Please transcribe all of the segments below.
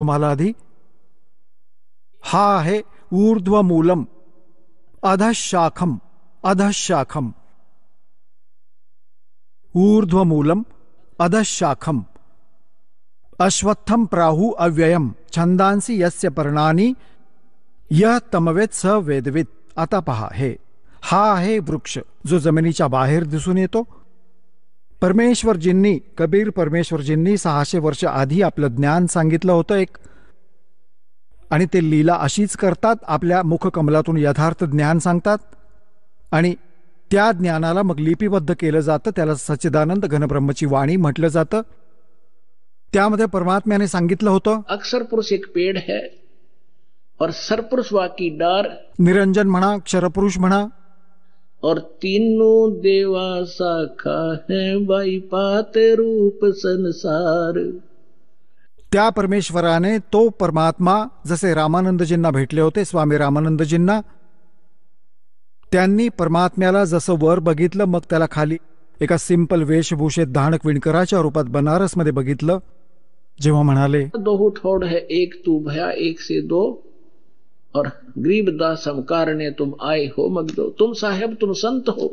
तुम्हाला आधी हा आहे ऊर्ध्वमूलम अधशाखम अधशाखम ऊर्ध्वमूलम अधशाखम अश्वत्थम प्राहु अव्ययम छंदांसी यस्य पर्णानी य तमवेत स वेदवित आता पहा हे हा आहे वृक्ष जो जमिनीच्या बाहेर दिसून येतो परमेश्वरजींनी कबीर परमेश्वरजींनी सहाशे वर्ष आधी आपलं ज्ञान सांगितलं होतं एक. आणि ते लीला अशीच करतात आपल्या मुखकमलातून यथार्थ ज्ञान सांगतात. आणि त्या ज्ञानाला मग लिपिबद्ध केलं जातं त्याला सच्चिदानंद घनब्रह्मची वाणी म्हटलं जातं. त्यामध्ये परमात्म्याने सांगितलं होतं अक्षर पुरुष एक पेड़ है और सरपुरुष वाकी डार। निरंजन म्हणा क्षरपुरुष म्हणा और तीनों देवा शाखा है बाई पाते रूप संसार। त्या परमेश्वराने तो परमात्मा जसे रामानंदजींना भेटले होते स्वामी रामानंदजींना त्यांनी परमात्म्याला जसं वर बघितलं मग त्याला खाली एका सिंपल वेशभूषेत धाणक विणकराच्या रूपात बनारसमध्ये बघितलं जेव्हा म्हणाले दो ठोड़ है एक तू भया एक से दो और गरीब दास हम कारणे तुम आए हो मगदो। तुम साहेब तुम संत हो।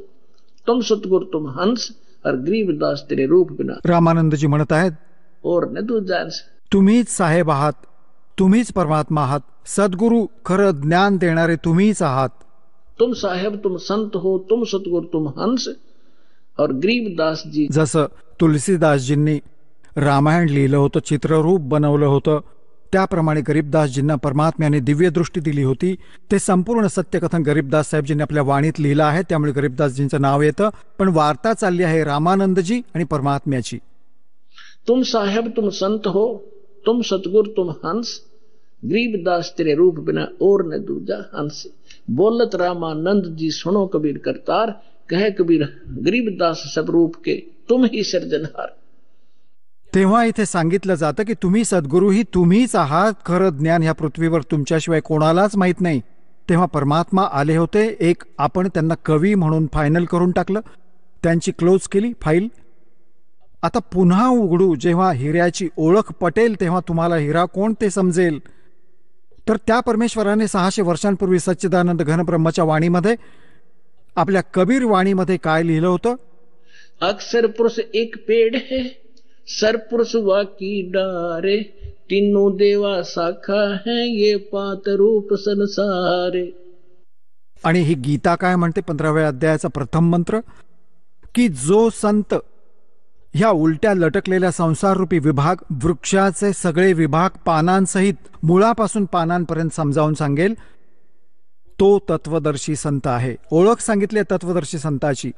तुम सतगुर तुम हंस और गरीब दास तेरे रूप बिना। रामानंदजी म्हणत आहेत और न तू जान तुम्हीच साहेब आहात तुम्हीच परमात्मा आहात सद्गुरू खरं ज्ञान देणारे तुम्हीच आहात. तुम साहेब तुम संत हो तुम सतगुर तुम हंस और गरीब दास जी। जसं तुलसीदासजींनी रामायण लिहिलं होतं चित्ररूप बनवलं होतं त्याप्रमाणे गरीबदासजींना परमात्म्याने दिव्य दृष्टी दिली होती. ते संपूर्ण सत्यकथन गरीबदास साहेबजींनी आपल्या वाणीत लिहिलं आहे. त्यामुळे गरीबदासजींचं नाव येतं. पण वार्ता चालली आहे रामानंदजी आणि परमात्म्याची. तुम साहेब, तुम संत हो. तुम सतगुर तुम हंस. गरीब दास तेरे रूप बिना और न दूजा हंस. बोलत रामानंद जी सुनो कबीर करतार. कहे कबीर गरीब दास सब रूप के तुम ही सर्जनहार तेव्हा इथे सांगितलं जातं की तुम्ही सद्गुरू ही तुम्हीच आहात. खरं ज्ञान ह्या पृथ्वीवर तुमच्याशिवाय कोणालाच माहीत नाही. तेव्हा परमात्मा आले होते. एक आपण त्यांना कवी म्हणून फायनल करून टाकलं. त्यांची क्लोज केली फाईल आता पुन्हा उघडू. जेव्हा हिऱ्याची ओळख पटेल तेव्हा तुम्हाला हिरा कोण ते समजेल. तर त्या परमेश्वराने सहाशे वर्षांपूर्वी सच्चिदानंद घनब्रह्माच्या वाणीमध्ये आपल्या कबीर वाणीमध्ये काय लिहिलं होतं? अक्षर पुरुष एक पेड़ है. सरपुरुष वाकी डारे तीनों देवा साखा है ये पात रूप संसारे। आणि ही गीता काय म्हणते? पंधराव्या अध्यायाचा प्रथम मंत्र की जो संत ह्या उलट्या लटकलेल्या संसाररूपी विभाग वृक्षाचे सगळे विभाग पानांसहित मुळापासून पानांपर्यंत समजावून सांगेल तो तत्वदर्शी संत आहे. ओळख सांगितली तत्वदर्शी संताची.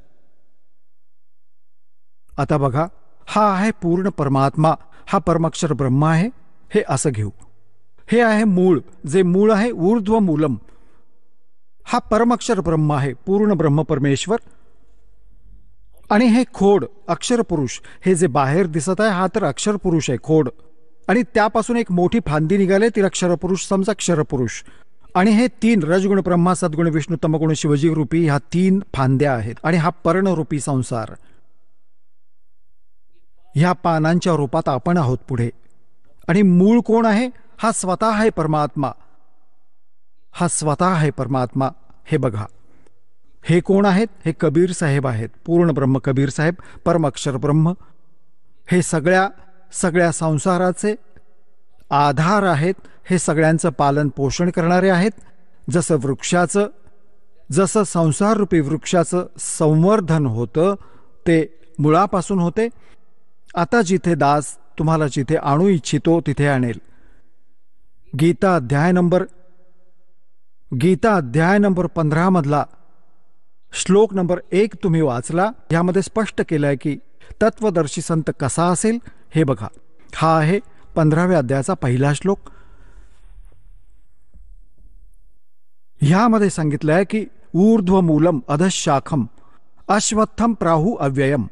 आता बघा हा आहे पूर्ण परमात्मा हा परमाक्षर ब्रह्म आहे हे असं घेऊ. हे आहे मूळ जे मूळ आहे ऊर्ध्व मूलम हा परमाक्षर ब्रह्म आहे पूर्ण ब्रह्म परमेश्वर. आणि हे खोड अक्षर पुरुष हे जे बाहेर दिसत आहे हा तर अक्षर पुरुष आहे खोड. आणि त्यापासून एक मोठी फांदी निघाले ती अक्षरपुरुष समजा अक्षरपुरुष आणि हे तीन रजगुण ब्रह्मा सद्गुण विष्णू तमगुण शिवजी रूपी ह्या तीन फांद्या आहेत. आणि हा पर्णरूपी संसार. ह्या पानांच्या रूपात आपण आहोत पुढे. आणि मूळ कोण आहे? हा स्वतः आहे परमात्मा. हा स्वतः आहे परमात्मा. हे बघा. हे कोण आहेत? हे कबीर साहेब आहेत. पूर्ण ब्रह्म कबीर साहेब परमक्षर ब्रह्म. हे सगळ्या सगळ्या संसाराचे आधार आहेत. हे सगळ्यांचं पालन पोषण करणारे आहेत. जसं वृक्षाचं जसं संसाररूपी वृक्षाचं संवर्धन होतं ते मुळापासून होते. आता जिथे दास तुम्हाला जिथे आणू इच्छितो तिथे आणेल. गीता अध्याय नंबर गीता अध्याय नंबर पंधरामधला श्लोक नंबर एक तुम्ही वाचला यामध्ये स्पष्ट केलं आहे की तत्वदर्शी संत कसा असेल हे बघा. हा आहे पंधराव्या अध्यायाचा पहिला श्लोक. ह्यामध्ये सांगितलं आहे की ऊर्ध्वमूलम अधशाखम अश्वत्थम प्राहु अव्ययम.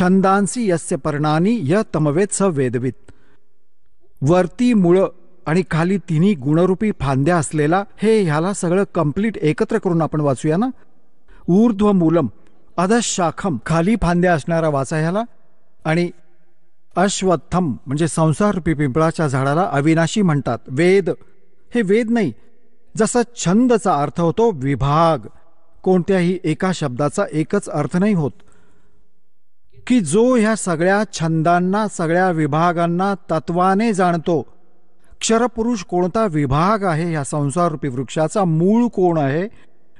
छंदांसी यस्य पर्णानी य तमवेत स वेदवित। वरती मुळं आणि खाली तिन्ही गुणरूपी फांद्या असलेला हे ह्याला सगळं कंप्लीट एकत्र करून आपण वाचूया ना? ऊर्ध्व मूलम अधशाखम खाली फांद्या असणारा वाचा ह्याला आणि अश्वत्थम म्हणजे संसाररूपी पिंपळाच्या झाडाला अविनाशी म्हणतात. वेद हे वेद नाही. जसा छंदचा अर्थ होतो विभाग. कोणत्याही एका शब्दाचा एकच अर्थ नाही होत. की जो ह्या सगळ्या छंदांना सगळ्या विभागांना तत्वाने जाणतो. क्षरपुरुष कोणता विभाग आहे ह्या संसाररूपी वृक्षाचा? मूळ कोण आहे?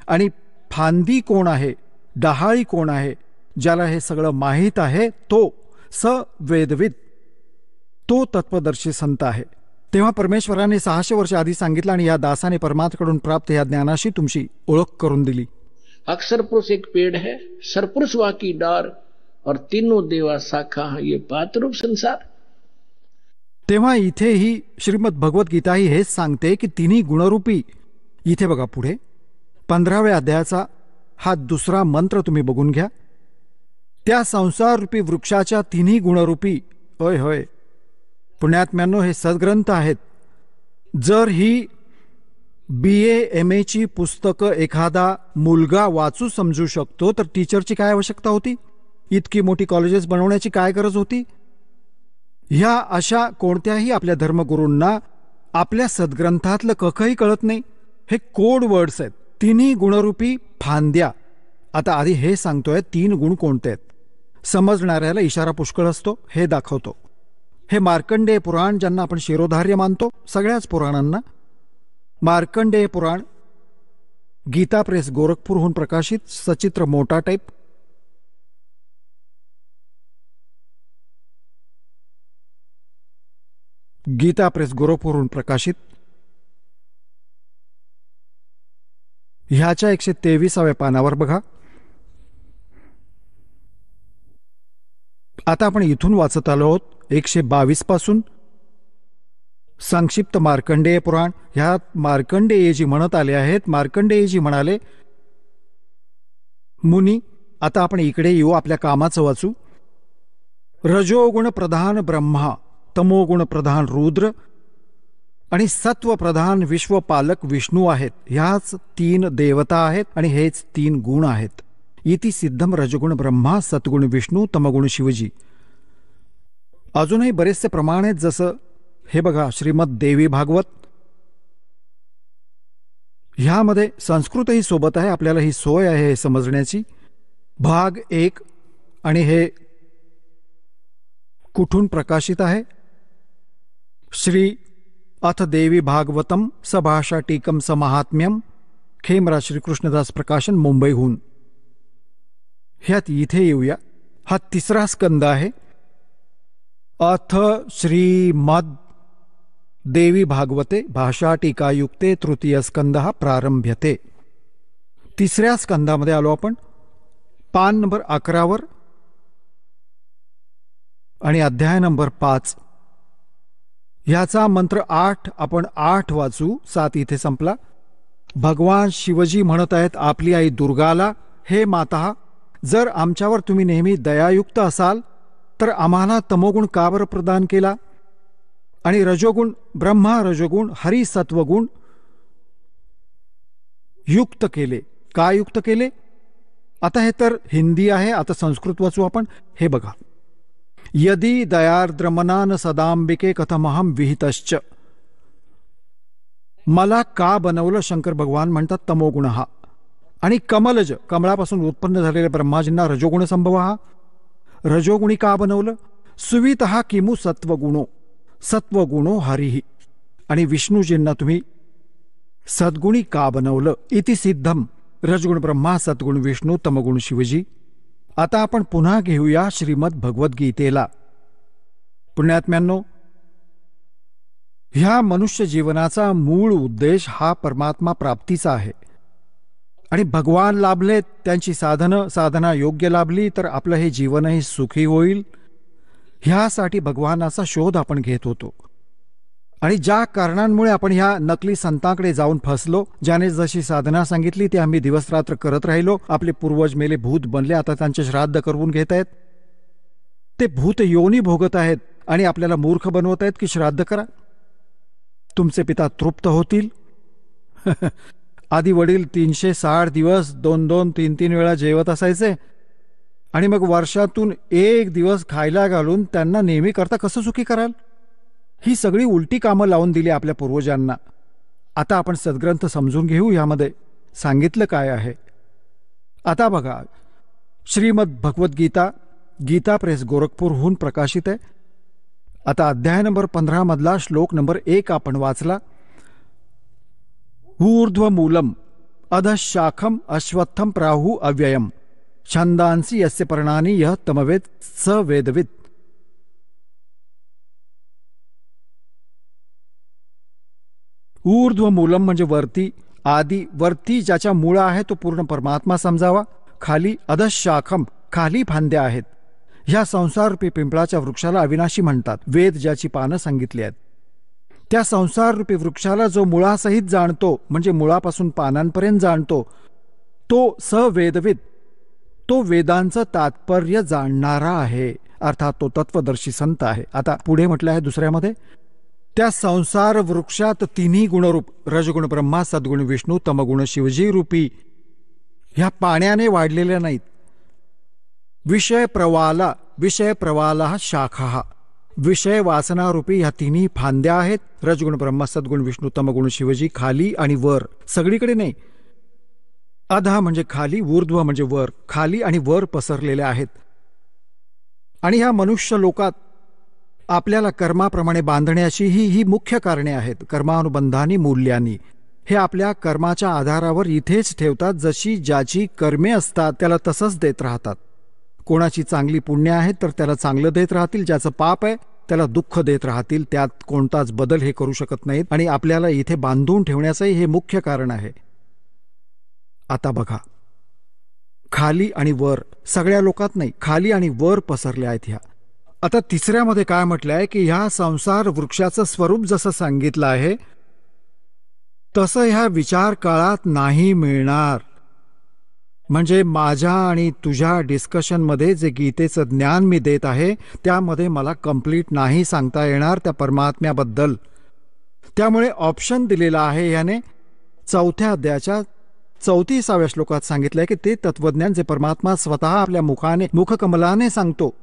आणि फांदी कोण आहे? डहाळी कोण आहे? ज्याला हे सगळं माहीत आहे तो स वेदविद तो तत्वदर्शी संत आहे. तेव्हा परमेश्वराने सहाशे वर्ष आधी सांगितलं आणि या दासाने परमात्माकडून प्राप्त या ज्ञानाशी तुमची ओळख करून दिली. अक्षर पुरुष एक पेड़ है सरपुरुष वा की डार और तीनों देवा शाखा ये ये पातरूप संसार. तेव्हा इथेही श्रीमद भगवद्गीता ही हेच सांगते की तिन्ही गुणरूपी. इथे बघा पुढे. पंधराव्या अध्यायाचा हा दुसरा मंत्र तुम्ही बघून घ्या. त्या संसाररूपी वृक्षाच्या तिन्ही गुणरूपी होय होय. पुण्यात्म्यांनो हे सद्ग्रंथ आहेत. जर ही बी ए एम एची पुस्तकं एखादा मुलगा वाचू समजू शकतो तर टीचरची काय आवश्यकता होती? इतकी मोठी कॉलेजेस बनवण्याची काय गरज होती? ह्या अशा कोणत्याही आपल्या धर्मगुरूंना आपल्या सद्ग्रंथातलं कखही कळत नाही. हे कोड वर्ड्स आहेत. तिन्ही गुणरूपी फांद्या. आता आधी हे सांगतोय तीन गुण कोणते आहेत. समजणाऱ्याला इशारा पुष्कळ असतो. हे दाखवतो. हे मार्कंडेय पुराण ज्यांना आपण शिरोधार्य मानतो सगळ्याच पुराणांना. मार्कंडेय पुराण गीता प्रेस गोरखपूरहून प्रकाशित सचित्र मोटा टाईप गीता प्रेस गोरखपूरहून प्रकाशित. ह्याच्या एकशे तेविसाव्या पानावर बघा. आता आपण इथून वाचत आलो आहोत एकशे बावीसपासून. संक्षिप्त मार्कंडेय पुराण. ह्यात मार्कंडेयजी म्हणत आले आहेत. मार्कंडेयजी म्हणाले मुनी आता आपण इकडे येऊ आपल्या कामाचं वाचू. रजोगुण प्रधान ब्रह्मा तमोगुण प्रधान रुद्र आणि सत्वप्रधान विश्वपालक विष्णू आहेत. ह्याच तीन देवता आहेत आणि हेच तीन गुण आहेत. इति सिद्धम रजगुण ब्रह्मा सत्गुण विष्णू तमगुण शिवजी. अजूनही बरेचसे प्रमाण आहेत जसं हे बघा श्रीमद देवी भागवत. ह्यामध्ये संस्कृतही सोबत आहे आपल्याला ही सोय आहे हे समजण्याची. भाग एक आणि हे कुठून प्रकाशित आहे? श्री अथ देवी भागवतम सभाषा टीकम स खेमरा श्रीकृष्णदास प्रकाशन मुंबईहून. ह्यात इथे येऊया. हा तिसरा स्कंद आहे. अथ श्रीमद देवी भागवते भाषा टीकायुक्ते तृतीय स्कंद हा प्रारंभ्यते. तिसऱ्या स्कंदामध्ये आलो आपण. पान नंबर अकरावर आणि अध्याय नंबर पाच. ह्याचा मंत्र आठ आपण आठ वाचू. सात इथे संपला. भगवान शिवजी म्हणत आहेत आपली आई दुर्गाला हे माता जर आमच्यावर तुम्ही नेहमी दयायुक्त असाल तर आम्हाला तमोगुण का बरं प्रदान केला? आणि रजोगुण ब्रह्मा रजोगुण हरिसत्वगुण युक्त केले. का युक्त केले? आता हे तर हिंदी आहे आता संस्कृत वाचू आपण. हे बघा. यदि दयार्द्रमनान सदांबिके कथमहम विहितश्च। मला का बनवलं? शंकर भगवान म्हणतात तमोगुण. हा आणि कमलज कमळापासून उत्पन्न झालेल्या ब्रह्माजींना रजोगुण संभव? हा रजोगुणी का बनवलं? सुवित हा किमू सत्वगुणो सत्वगुणो हरिही आणि विष्णूजींना तुम्ही सद्गुणी का बनवलं? इति सिद्धम रजगुण ब्रह्मा सद्गुण विष्णू तमगुण शिवजी. आता आपण पुन्हा घेऊया श्रीमद भगवद्गीतेला. पुण्यात्म्यांनो ह्या मनुष्य जीवनाचा मूळ उद्देश हा परमात्मा प्राप्तीचा आहे. आणि भगवान लाभले त्यांची साधनं साधना योग्य लाभली तर आपलं हे जीवनही सुखी होईल. ह्यासाठी भगवानाचा शोध आपण घेत होतो. आणि ज्या कारणांमुळे आपण ह्या नकली संतांकडे जाऊन फसलो ज्याने जशी साधना सांगितली ती आम्ही दिवसरात्र करत राहिलो. आपले पूर्वज मेले भूत बनले आता त्यांचे श्राद्ध करून घेत आहेत. ते भूत योनी भोगत आहेत आणि आपल्याला मूर्ख बनवत आहेत की श्राद्ध करा. तुमचे पिता तृप्त होतील. आधी वडील तीनशे साठ दिवस दोन दोन तीन तीन वेळा जेवत असायचे. आणि मग वर्षातून एक दिवस खायला घालून त्यांना नेहमी करता कसं सुखी कराल? ही सगळी उलटी कामं लावून दिली आपल्या पूर्वजांना. आता आपण सद्ग्रंथ समजून घेऊ यामध्ये सांगितलं काय आहे. आता बघा श्रीमद भगवद्गीता गीता प्रेस गोरखपूरहून प्रकाशित आहे. आता अध्याय नंबर पंधरा मधला श्लोक नंबर एक आपण वाचला. ऊर्ध्व मूलम अधशाखम अश्वत्थम प्राहु अव्ययम छंदांसी यस्य पर्णानी यह तमवेद स वेदवित। ऊर्ध्व मूलम म्हणजे वरती आदी वरती ज्याच्या मुळा आहे तो पूर्ण परमात्मा समजावा. खाली अधशाखम खाली फांद्या आहेत. ह्या संसाररूपी पिंपळाच्या वृक्षाला अविनाशी म्हणतात वेद ज्याची पानं सांगितली आहेत. त्या संसाररूपी वृक्षाला जो मुळासहित जाणतो म्हणजे मुळापासून पानांपर्यंत जाणतो तो सवेदविद तो वेदांचं तात्पर्य जाणणारा आहे. अर्थात तो तत्वदर्शी संत आहे. आता पुढे म्हटलं आहे दुसऱ्यामध्ये त्या संसार वृक्षात तिन्ही गुणरूप रजगुण ब्रह्मा सद्गुण विष्णू तमगुण शिवजी रूपी ह्या पाण्याने वाढलेल्या नाहीत. विषय प्रवाला विषय प्रवाला शाखा विषय वासनारूपी ह्या तिन्ही फांद्या आहेत रजगुण ब्रह्म सद्गुण विष्णू तमगुण शिवजी खाली आणि वर. सगळीकडे नाही. अधा म्हणजे खाली ऊर्ध्व म्हणजे वर. खाली आणि वर पसरलेल्या आहेत. आणि ह्या मनुष्य लोकात आपल्याला कर्माप्रमाणे बांधण्याची ही ही मुख्य कारणे आहेत. कर्मानुबंधानी मूल्यानी. हे आपल्या कर्माच्या आधारावर इथेच ठेवतात जशी ज्याची कर्मे असतात त्याला तसंच देत राहतात. कोणाची चांगली पुण्य आहेत तर त्याला चांगलं देत राहतील ज्याचं पाप आहे त्याला दुःख देत राहतील त्यात कोणताच बदल हे करू शकत नाहीत आणि आपल्याला इथे बांधून ठेवण्याचंही हे मुख्य कारण आहे. आता बघा. खाली आणि वर सगळ्या लोकात नाही खाली आणि वर पसरल्या आहेत ह्या. आता तिसऱ्यामध्ये काय म्हटलं आहे की ह्या संसार वृक्षाचं स्वरूप जसं सांगितलं आहे तसं ह्या विचार काळात नाही मिळणार. म्हणजे माझ्या आणि तुझ्या डिस्कशनमध्ये जे गीतेचं ज्ञान मी देत आहे त्यामध्ये मला कंप्लीट नाही सांगता येणार त्या परमात्म्याबद्दल. त्यामुळे ऑप्शन दिलेला आहे याने चौथ्या अध्यायाच्या चौतीसाव्या श्लोकात सांगितलंय की ते तत्वज्ञान जे परमात्मा स्वतः आपल्या मुखाने मुखकमलाने सांगतो.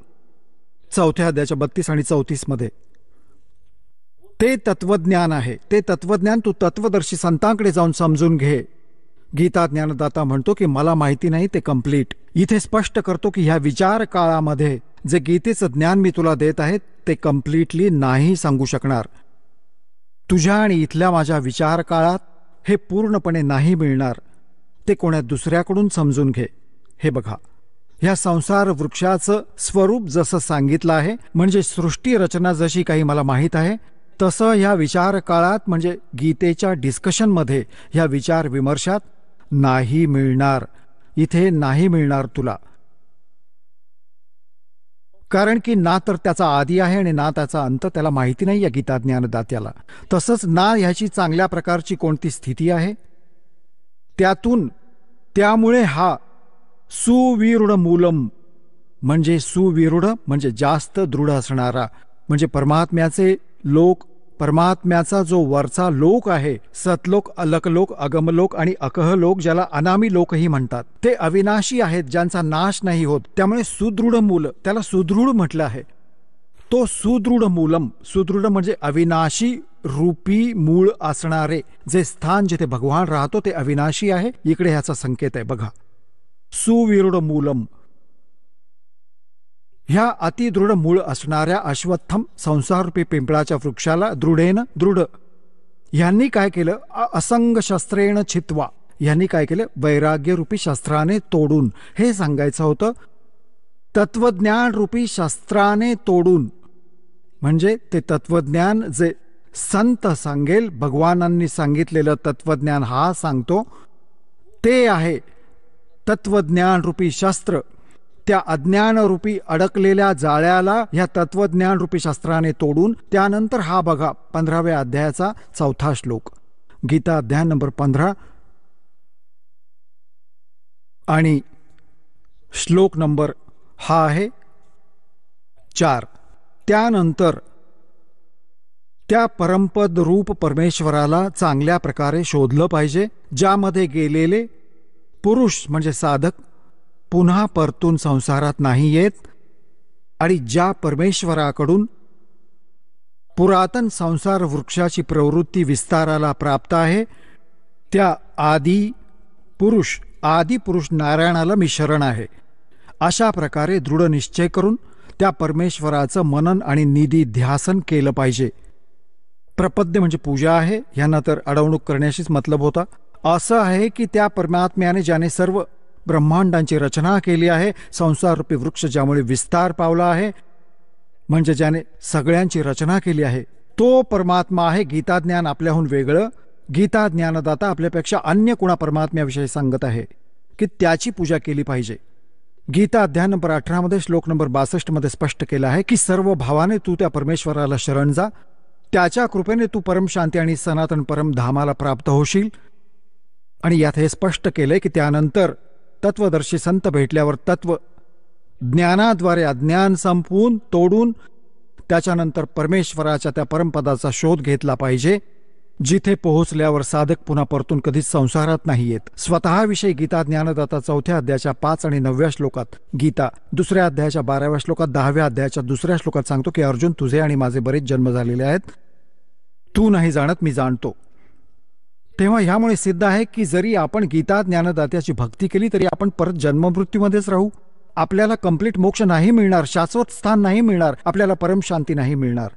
चौथ्या अध्याच्या बत्तीस आणि चौतीसमध्ये ते तत्वज्ञान आहे. ते तत्वज्ञान तू तत्वदर्शी संतांकडे जाऊन समजून घे. गीता ज्ञानदाता म्हणतो की मला माहिती नाही ते कंप्लीट. इथे स्पष्ट करतो की ह्या विचार काळामध्ये जे गीतेचं ज्ञान मी तुला देत आहे ते कम्प्लिटली नाही सांगू शकणार. तुझ्या आणि इथल्या माझ्या विचार काळात हे पूर्णपणे नाही मिळणार. ते कोणा दुसऱ्याकडून समजून घे. हे बघा. ह्या संसार वृक्षाचं स्वरूप जसं सांगितलं आहे म्हणजे सृष्टी रचना जशी काही मला माहीत आहे तसं ह्या विचार काळात म्हणजे गीतेच्या डिस्कशनमध्ये ह्या विचार विमर्शात नाही मिळणार. इथे नाही मिळणार तुला. कारण की ना तर त्याचा आधी आहे आणि ना त्याचा अंत त्याला माहिती नाही या गीता ज्ञानदात्याला. तसंच ना ह्याची चांगल्या प्रकारची कोणती स्थिती आहे? त्यातून त्यामुळे हा सुविरूढ मूलम म्हणजे सुविरूढ म्हणजे जास्त दृढ असणारा. म्हणजे परमात्म्याचे लोक परमात्म्याचा जो वरचा लोक आहे सतलोक अलकलोक अगमलोक आणि अकहलोक ज्याला अनामी लोकही म्हणतात ते अविनाशी आहेत ज्यांचा नाश नाही होत. त्यामुळे सुदृढ मूल त्याला सुदृढ म्हटलं आहे. तो सुदृढ मूलम सुदृढ म्हणजे अविनाशी रूपी मूळ असणारे. जे स्थान जिथे भगवान राहतो ते अविनाशी आहे. इकडे ह्याचा संकेत आहे बघा. सुविरूढ मूलम. ह्या अतिदृढ मूळ असणाऱ्या अश्वत्थम संसाररूपी पिंपळाच्या वृक्षाला दृढेन दृढ. यांनी काय केलं? असंग शस्त्रेण छित्वा. यांनी काय केलं? वैराग्यरूपी शस्त्राने तोडून. हे सांगायचं होतं तत्वज्ञान रूपी शस्त्राने तोडून. म्हणजे ते तत्वज्ञान जे संत सांगेल भगवानांनी सांगितलेलं तत्वज्ञान हा सांगतो ते आहे तत्वज्ञानरूपी शास्त्र. त्या अज्ञानरूपी अडकलेल्या जाळ्याला ह्या तत्वज्ञानरूपी शास्त्राने तोडून त्यानंतर हा बघा पंधराव्या अध्यायाचा चौथा श्लोक. गीता अध्याय नंबर पंधरा. आणि श्लोक नंबर हा आहे चार. त्यानंतर त्या परमपद रूप परमेश्वराला चांगल्या प्रकारे शोधलं पाहिजे ज्यामध्ये गेलेले पुरुष म्हणजे साधक पुन्हा परतून संसारात नाही येत आणि ज्या परमेश्वराकडून पुरातन संसार वृक्षाची प्रवृत्ती विस्ताराला प्राप्त आहे त्या आदी पुरुष आदी पुरुष नारायणाला मी शरण आहे. अशा प्रकारे दृढ निश्चय करून त्या परमेश्वराचं मनन आणि निधी ध्यासन केलं पाहिजे. प्रपद्य म्हणजे पूजा आहे ह्यांना तर अडवणूक करण्याशीच मतलब होता. असं आहे की त्या परमात्म्याने ज्याने सर्व ब्रह्मांडांची रचना केली आहे संसाररूपी वृक्ष ज्यामुळे विस्तार पावला आहे म्हणजे ज्याने सगळ्यांची रचना केली आहे तो परमात्मा आहे. गीताज्ञान आपल्याहून वेगळं. गीता ज्ञानदाता आपल्यापेक्षा अन्य कुणा परमात्म्याविषयी सांगत आहे की त्याची पूजा केली पाहिजे. गीता अध्याय नंबर अठरामध्ये श्लोक नंबर बासष्टमध्ये स्पष्ट केलं आहे की सर्व भावाने तू त्या परमेश्वराला शरण जा. त्याच्या कृपेने तू परम शांती आणि सनातन परम धामाला प्राप्त होशील. आणि यात हे स्पष्ट केले की त्यानंतर तत्वदर्शी संत भेटल्यावर तत्व ज्ञानाद्वारे अज्ञान संपवून तोडून त्याच्यानंतर परमेश्वराच्या त्या परमपदाचा शोध घेतला पाहिजे जिथे पोहोचल्यावर साधक पुन्हा परतून कधीच संसारात नाही येत. स्वतःविषयी गीता ज्ञानदाता चौथ्या अध्यायाच्या पाच आणि नवव्या श्लोकात गीता दुसऱ्या अध्यायाच्या बाराव्या श्लोकात दहाव्या अध्यायाच्या दुसऱ्या श्लोकात सांगतो की अर्जुन तुझे आणि माझे बरेच जन्म झालेले आहेत. तू नाही जाणत मी जाणतो. तेव्हा ह्यामुळे सिद्ध आहे की जरी आपण गीता ज्ञानदात्याची भक्ती केली तरी आपण परत जन्ममृत्यूमध्येच राहू. आपल्याला कंप्लीट मोक्ष नाही मिळणार शाश्वत स्थान नाही मिळणार आपल्याला परमशांती नाही मिळणार.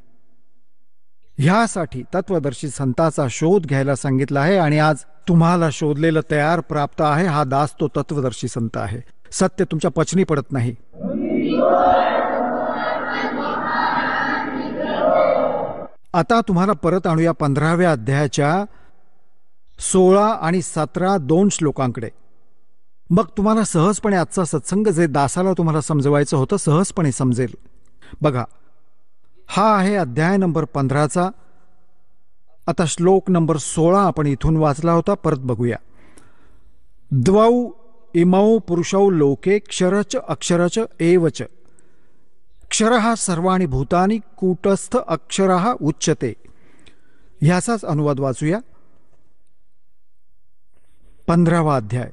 ह्यासाठी तत्वदर्शी संताचा शोध घ्यायला सांगितला आहे आणि आज तुम्हाला शोधलेलं तयार प्राप्त आहे हा दास तो तत्वदर्शी संत आहे. सत्य तुमच्या पचनी पडत नाही. आता तुम्हाला परत आणूया पंधराव्या अध्यायाच्या सोळा आणि सतरा दोन श्लोकांकडे. मग तुम्हाला सहजपणे आजचा सत्संग जे दासाला तुम्हाला समजवायचं होतं सहजपणे समजेल. बघा हा आहे अध्याय नंबर पंधराचा. आता श्लोक नंबर सोळा आपण इथून वाचला होता परत बघूया. द्वौ इमौ पुरुषौ लोके क्षरच अक्षरच एवच. क्षर हा सर्वाणी भूतानी कूटस्थ अक्षर उच्यते. उच्चते ह्याचाच अनुवाद वाचूया. पंधरावा अध्याय.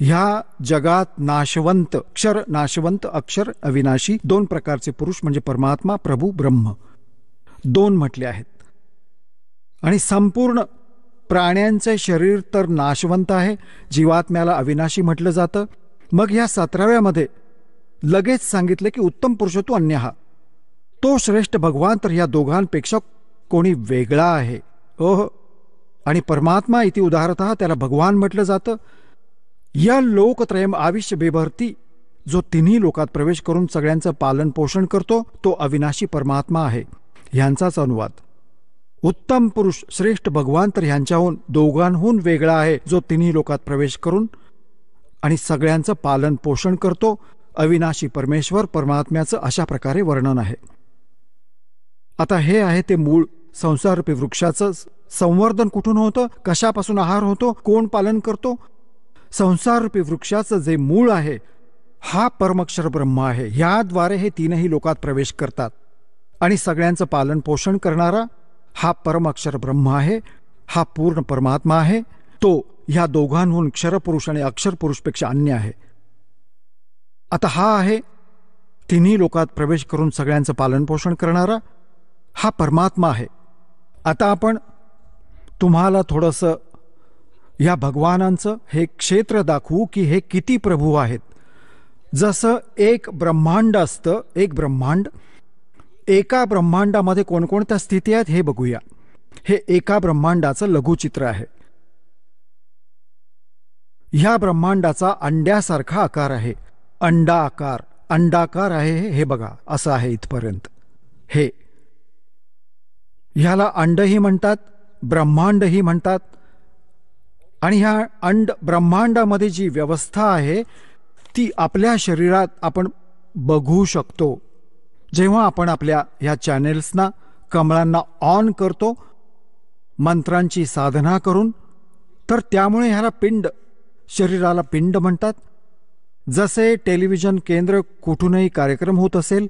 ह्या जगात नाशवंत क्षर नाशवंत अक्षर अविनाशी दोन प्रकारचे पुरुष म्हणजे परमात्मा प्रभू ब्रह्म. दोन म्हटले आहेत. आणि संपूर्ण प्राण्यांचे शरीर तर नाशवंत आहे जीवात्म्याला अविनाशी म्हटलं जातं. मग ह्या सतराव्यामध्ये लगेच सांगितलं की उत्तम पुरुष तो अन्य हा. तो श्रेष्ठ भगवान तर ह्या दोघांपेक्षा कोणी वेगळा आहे. ओह आणि परमात्मा इथे उदाहरत त्याला भगवान म्हटलं जातं. या लोकत्रयम आविष्य बेभरती जो तिन्ही लोकात प्रवेश करून सगळ्यांचं पालन पोषण करतो तो अविनाशी परमात्मा आहे. ह्यांचाच अनुवाद. उत्तम पुरुष श्रेष्ठ भगवान तर ह्यांच्याहून दोघांहून वेगळा आहे जो तिन्ही लोकात प्रवेश करून आणि सगळ्यांचं पालन पोषण करतो. अविनाशी परमेश्वर परमात्म्याचं अशा प्रकारे वर्णन आहे. आता हे आहे ते मूळ संसाररूपी वृक्षाचं संवर्धन कुठून होतं? कशापासून आहार होतो? कोण पालन करतो? संसाररूपी वृक्षाचं जे मूळ आहे हा परमक्षर ब्रह्म आहे. ह्याद्वारे हे तीनही लोकात प्रवेश करतात. आणि सगळ्यांचं पालन पोषण करणारा हा परमक्षर ब्रह्म आहे हा पूर्ण परमात्मा आहे. तो ह्या दोघांहून क्षरपुरुष आणि अक्षर पुरुषपेक्षा अन्य आहे. आता हा आहे तिन्ही लोकात प्रवेश करून सगळ्यांचं पालन पोषण करणारा हा परमात्मा आहे. आता आपण तुम्हाला थोडंसं या भगवानांचं हे क्षेत्र दाखवू की हे किती प्रभू आहेत. जसं एक ब्रह्मांड असतं एक ब्रह्मांड एका ब्रह्मांडामध्ये कोणकोणत्या स्थिती आहेत हे बघूया. हे एका ब्रह्मांडाचं लघुचित्र आहे. ह्या ब्रह्मांडाचा अंड्यासारखा आकार आहे. अंडा आकार अंडाकार आहे हे बघा असं आहे इथपर्यंत. हे ह्याला अंडही म्हणतात ब्रह्मांडही म्हणतात. आणि ह्या अंड ब्रह्मांडामध्ये जी व्यवस्था आहे ती आपल्या शरीरात आपण बघू शकतो. जेव्हा आपण आपल्या ह्या चॅनेल्सना कमळांना ऑन करतो मंत्रांची साधना करून तर त्यामुळे ह्याला पिंड शरीराला पिंड म्हणतात. जसे टेलिव्हिजन केंद्र कुठूनही कार्यक्रम होत असेल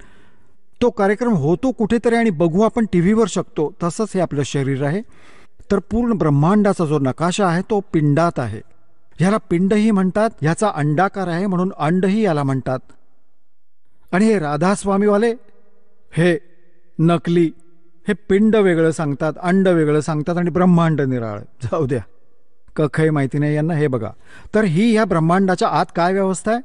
तो कार्यक्रम होतो कुठेतरी आणि बघू आपण टी व्हीवर शकतो. तसंच हे आपलं शरीर आहे. तर पूर्ण ब्रह्मांडाचा जो नकाशा आहे तो पिंडात आहे. ह्याला पिंडही म्हणतात ह्याचा अंडाकार आहे म्हणून अंडही याला म्हणतात. आणि हे राधास्वामीवाले हे नकली हे पिंड वेगळं सांगतात अंड वेगळं सांगतात आणि ब्रह्मांड निराळ. जाऊ द्या. कखही माहिती नाही यांना हे बघा. तर ही ह्या ब्रह्मांडाच्या आत काय व्यवस्था आहे?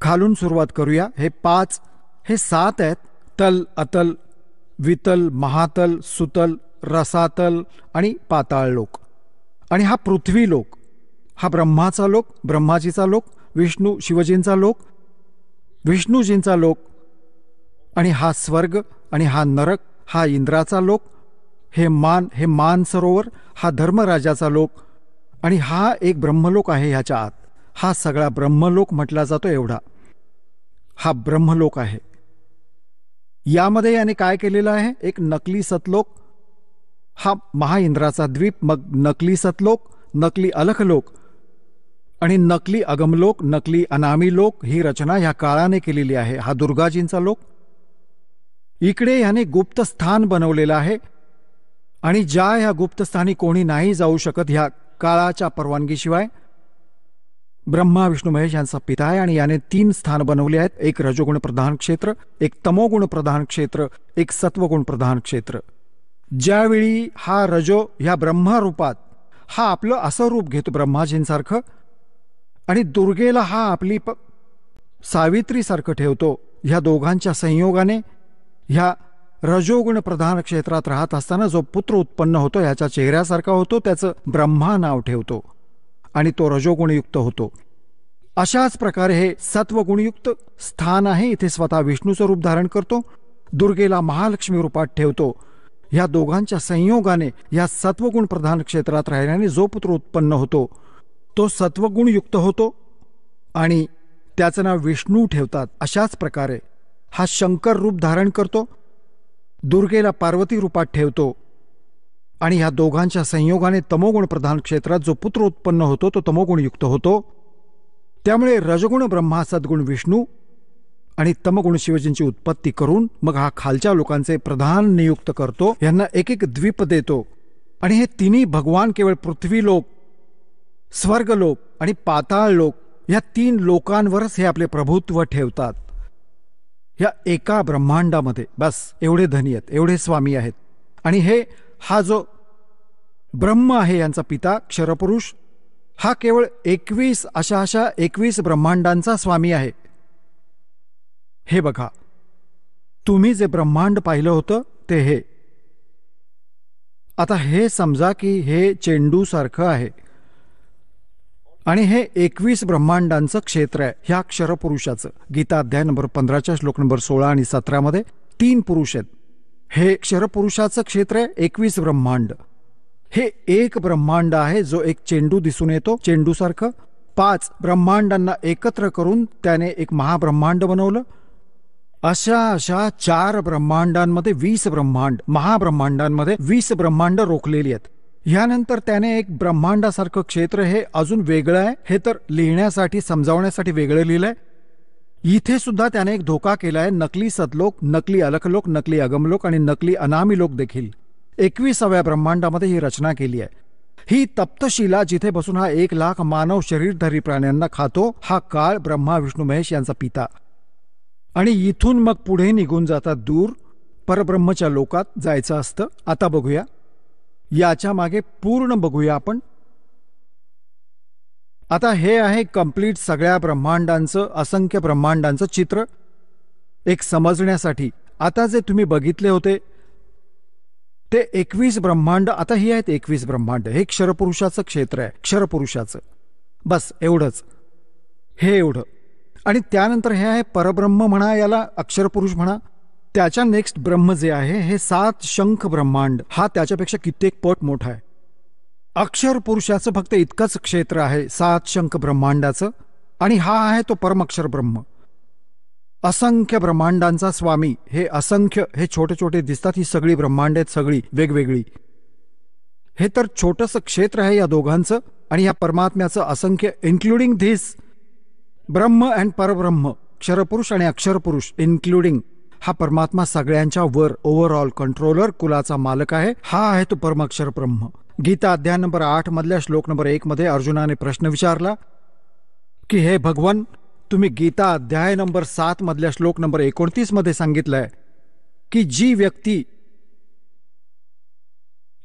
खालून सुरुवात करूया. हे पाच हे सात आहेत. तल अतल वितल महातल सुतल रसातल आणि पाताळ लोक. आणि हा पृथ्वी लोक. हा ब्रह्माचा लोक ब्रह्माजीचा लोक विष्णू शिवजींचा लोक विष्णूजींचा लोक. आणि हा स्वर्ग आणि हा नरक हा इंद्राचा लोक हे मान हे मान सरोवर हा धर्मराजाचा लोक. आणि हा एक ब्रह्मलोक आहे ह्याच्या आत. हा सगळा ब्रह्मलोक म्हटला जातो एवढा. हा ब्रह्मलोक आहे. यामध्ये याने काय केलेलं आहे? एक नकली सतलोक हा महाइंद्राचा द्वीप मग नकली सतलोक नकली अलखलोक आणि नकली अगमलोक नकली अनामी लोक ही रचना ह्या काळाने केलेली आहे. हा दुर्गाजींचा लोक. इकडे याने गुप्त स्थान बनवलेलं आहे आणि ज्या ह्या गुप्तस्थानी कोणी नाही जाऊ शकत ह्या काळाच्या परवानगीशिवाय ब्रह्मा विष्णू महेश यांचा पिता आहे आणि याने तीन स्थान बनवले आहेत. एक रजोगुण प्रधान क्षेत्र एक तमोगुण प्रधान क्षेत्र एक सत्वगुण प्रधान क्षेत्र. ज्यावेळी हा रजो ह्या ब्रह्मारूपात हा आपलं असं रूप घेतो ब्रह्माजींसारखं आणि दुर्गेला हा आपली प सावित्रीसारखं ठेवतो ह्या दोघांच्या संयोगाने ह्या रजोगुण प्रधान क्षेत्रात राहत असताना जो पुत्र उत्पन्न होतो ह्याच्या चेहऱ्यासारखा होतो त्याचं ब्रह्मा नाव ठेवतो. आणि तो रजोगुणयुक्त होतो. अशाच प्रकारे हे सत्वगुणयुक्त स्थान आहे. इथे स्वतः विष्णूचं रूप धारण करतो दुर्गेला महालक्ष्मी रूपात ठेवतो. या दोघांच्या संयोगाने या सत्वगुण प्रधान क्षेत्रात राहिल्याने जो पुत्र उत्पन्न होतो तो सत्वगुणयुक्त होतो आणि त्याचं नाव विष्णू ठेवतात. अशाच प्रकारे हा शंकर रूप धारण करतो दुर्गेला पार्वती रूपात ठेवतो. आणि ह्या दोघांच्या संयोगाने तमोगुण प्रधान क्षेत्रात जो पुत्र उत्पन्न होतो तो तमोगुणयुक्त होतो. त्यामुळे रजगुण ब्रह्मा सद्गुण विष्णू आणि तमगुण शिवजींची उत्पत्ती करून मग हा खालच्या लोकांचे प्रधान नियुक्त करतो यांना एक एक द्वीप देतो. आणि हे तिन्ही भगवान केवळ पृथ्वी लोक स्वर्गलोक आणि पाताळ लोक या तीन लोकांवरच हे आपले प्रभुत्व ठेवतात. या एका ब्रह्मांडामध्ये बस एवढे धनी आहेत एवढे स्वामी आहेत. आणि हे हा जो ब्रह्म आहे यांचा पिता क्षरपुरुष हा केवळ एकवीस अशा अशा एकवीस ब्रह्मांडांचा स्वामी आहे. हे बघा तुम्ही जे ब्रह्मांड पाहिलं होतं ते हे. आता हे समजा की हे चेंडूसारखं आहे. आणि हे एकवीस ब्रह्मांडांचं क्षेत्र आहे ह्या क्षरपुरुषाचं. गीता अध्याय नंबर पंधराच्या श्लोक नंबर सोळा आणि सतरामध्ये तीन पुरुष आहेत. हे क्षरपुरुषाचं क्षेत्र आहे एकवीस ब्रह्मांड. हे एक ब्रह्मांड आहे जो एक चेंडू दिसून येतो चेंडूसारखं. पाच ब्रह्मांडांना एकत्र करून त्याने एक महाब्रह्मांड बनवलं. अशा अशा चार ब्रह्मांडांमध्ये वीस ब्रह्मांड महाब्रह्मांडांमध्ये वीस ब्रह्मांड रोखलेली आहेत. ह्यानंतर त्याने एक ब्रह्मांडासारखं क्षेत्र हे अजून वेगळं आहे. हे तर लिहिण्यासाठी समजावण्यासाठी वेगळं लिहिलंय. इथे सुद्धा त्याने एक धोका केलाय. नकली सतलोक नकली अलखलोक नकली अगमलोक आणि नकली अनामी लोक देखील. एकविसाव्या ब्रह्मांडामध्ये ही रचना केली आहे. ही तप्तशिला जिथे बसून हा एक लाख मानव शरीरधारी प्राण्यांना खातो हा काळ ब्रह्मा विष्णू महेश यांचा पिता. आणि इथून मग पुढे निघून जातात दूर परब्रह्मच्या लोकात जायचं असतं. आता बघूया. याच्या मागे पूर्ण बघूया आपण. आता हे आहे कंप्लीट सगळ्या ब्रह्मांडांचं असंख्य ब्रह्मांडांचं चित्र. एक समजण्यासाठी आता जे तुम्ही बघितले होते ते एकवीस ब्रह्मांड आता ही आहेत एकवीस ब्रह्मांड. हे क्षरपुरुषाचं क्षेत्र आहे क्षरपुरुषाचं. बस एवढंच. हे एवढं. आणि त्यानंतर हे आहे परब्रह्म म्हणा याला अक्षरपुरुष म्हणा. त्याच्या नेक्स्ट ब्रह्म जे आहे हे सात शंख ब्रह्मांड. हा त्याच्यापेक्षा कित्येक पट मोठा आहे. अक्षर पुरुषाचं फक्त इतकंच क्षेत्र आहे सात शंख ब्रह्मांडाचं आणि हा आहे तो परमक्षर ब्रह्म. असंख्य ब्रह्मांडांचा स्वामी हे असंख्य हे छोटे छोटे दिसतात ही सगळी ब्रह्मांड आहेत सगळी वेगवेगळी. हे तर छोटंसं क्षेत्र आहे या दोघांचं आणि या परमात्म्याचं असंख्य इन्क्लुडिंग धिस ब्रह्म अँड परब्रह्म क्षरपुरुष आणि अक्षरपुरुष इन्क्लुडिंग हा परमात्मा सगळ्यांच्या वर ओव्हरऑल कंट्रोलर कुलाचा मालक आहे हा आहे तो परमाक्षर ब्रह्म. गीता अध्याय नंबर आठ मधल्या श्लोक नंबर एक मध्ये अर्जुनाने प्रश्न विचारला की हे भगवान तुम्ही गीता अध्याय नंबर सात मधल्या श्लोक नंबर एकोणतीसमध्ये सांगितलंय की जी व्यक्ती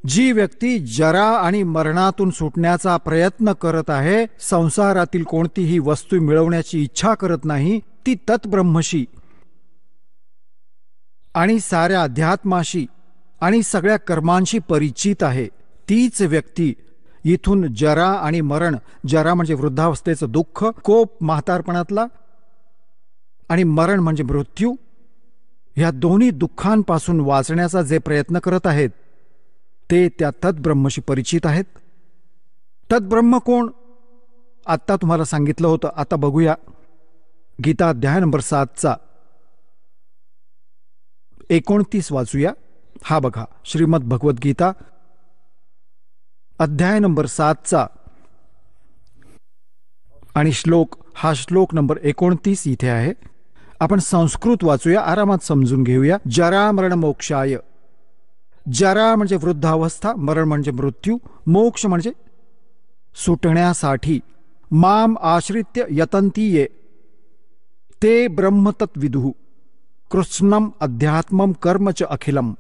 जी व्यक्ती जरा आणि मरणातून सुटण्याचा प्रयत्न करत आहे संसारातील कोणतीही वस्तू मिळवण्याची इच्छा करत नाही ती तत्ब्रह्मशी आणि साऱ्या अध्यात्माशी आणि सगळ्या कर्मांशी परिचित आहे. तीच व्यक्ती इथून जरा आणि मरण जरा म्हणजे वृद्धावस्थेचं दुःख कोप म्हातारपणातला आणि मरण म्हणजे मृत्यू ह्या दोन्ही दुःखांपासून वाचण्याचा जे प्रयत्न करत आहेत ते त्या तद्ब्रह्मशी परिचित आहेत. तद्ब्रह्म कोण? आत्ता तुम्हाला सांगितलं होतं आता बघूया. गीता अध्याय नंबर सातचा. एकोणतीस वाचूया. हा बघा श्रीमद भगवद्गीता अध्याय नंबर सातचा आणि श्लोक हा श्लोक नंबर एकोणतीस इथे आहे. आपण संस्कृत वाचूया आरामात समजून घेऊया. जरा मरण मोक्षाय. जरा म्हणजे वृद्धावस्था मरण म्हणजे मृत्यू मोक्ष म्हणजे सुटण्यासाठी. माम आश्रित्य यतंती ये ते ब्रह्मतत्विदु कृष्णम अध्यात्मम च अखिलम.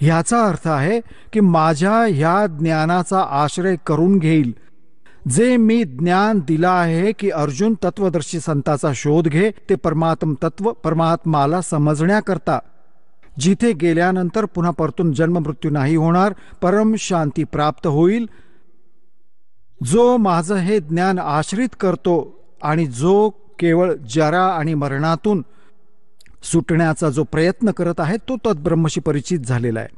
ह्याचा अर्थ आहे की माझ्या ह्या ज्ञानाचा आश्रय करून घेईल. जे मी ज्ञान दिलं आहे की अर्जुन तत्वदर्शी संताचा शोध घे ते परमात्म तत्व परमात्माला समजण्याकरता. जिथे गेल्यानंतर पुन्हा परतून जन्ममृत्यू नाही होणार परम शांती प्राप्त होईल. जो माझं हे ज्ञान आश्रित करतो आणि जो केवळ जरा आणि मरणातून सुटण्याचा जो प्रयत्न करत आहे तो तत्ब्रह्मशी परिचित झालेला आहे.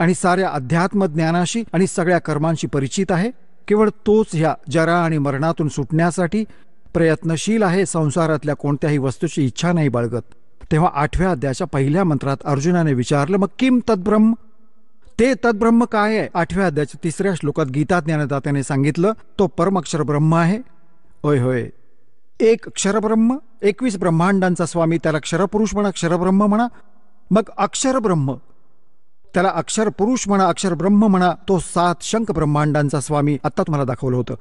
आणि साऱ्या अध्यात्म ज्ञानाशी आणि सगळ्या कर्मांशी परिचित आहे. केवळ तोच ह्या जरा आणि मरणातून सुटण्यासाठी प्रयत्नशील आहे संसारातल्या कोणत्याही वस्तूची इच्छा नाही बाळगत. तेव्हा आठव्या अध्यायाच्या पहिल्या मंत्रात अर्जुनाने विचारलं मग किम तद्ब्रह्म? ते तद्ब्रह्म काय आहे? आठव्या अध्यायाच्या तिसऱ्या श्लोकात गीता ज्ञानदात्याने सांगितलं तो परमक्षर ब्रह्म आहे. होय होय. एक क्षरब्रह्म? एकवीस ब्रह्मांडांचा स्वामी त्याला क्षरपुरुष म्हणा क्षरब्रह्म म्हणा मग अक्षरब्रह्म. त्याला अक्षर पुरुष म्हणा अक्षर ब्रह्म म्हणा तो सात शंख ब्रह्मांडांचा स्वामी आता तुम्हाला दाखवलं होतं.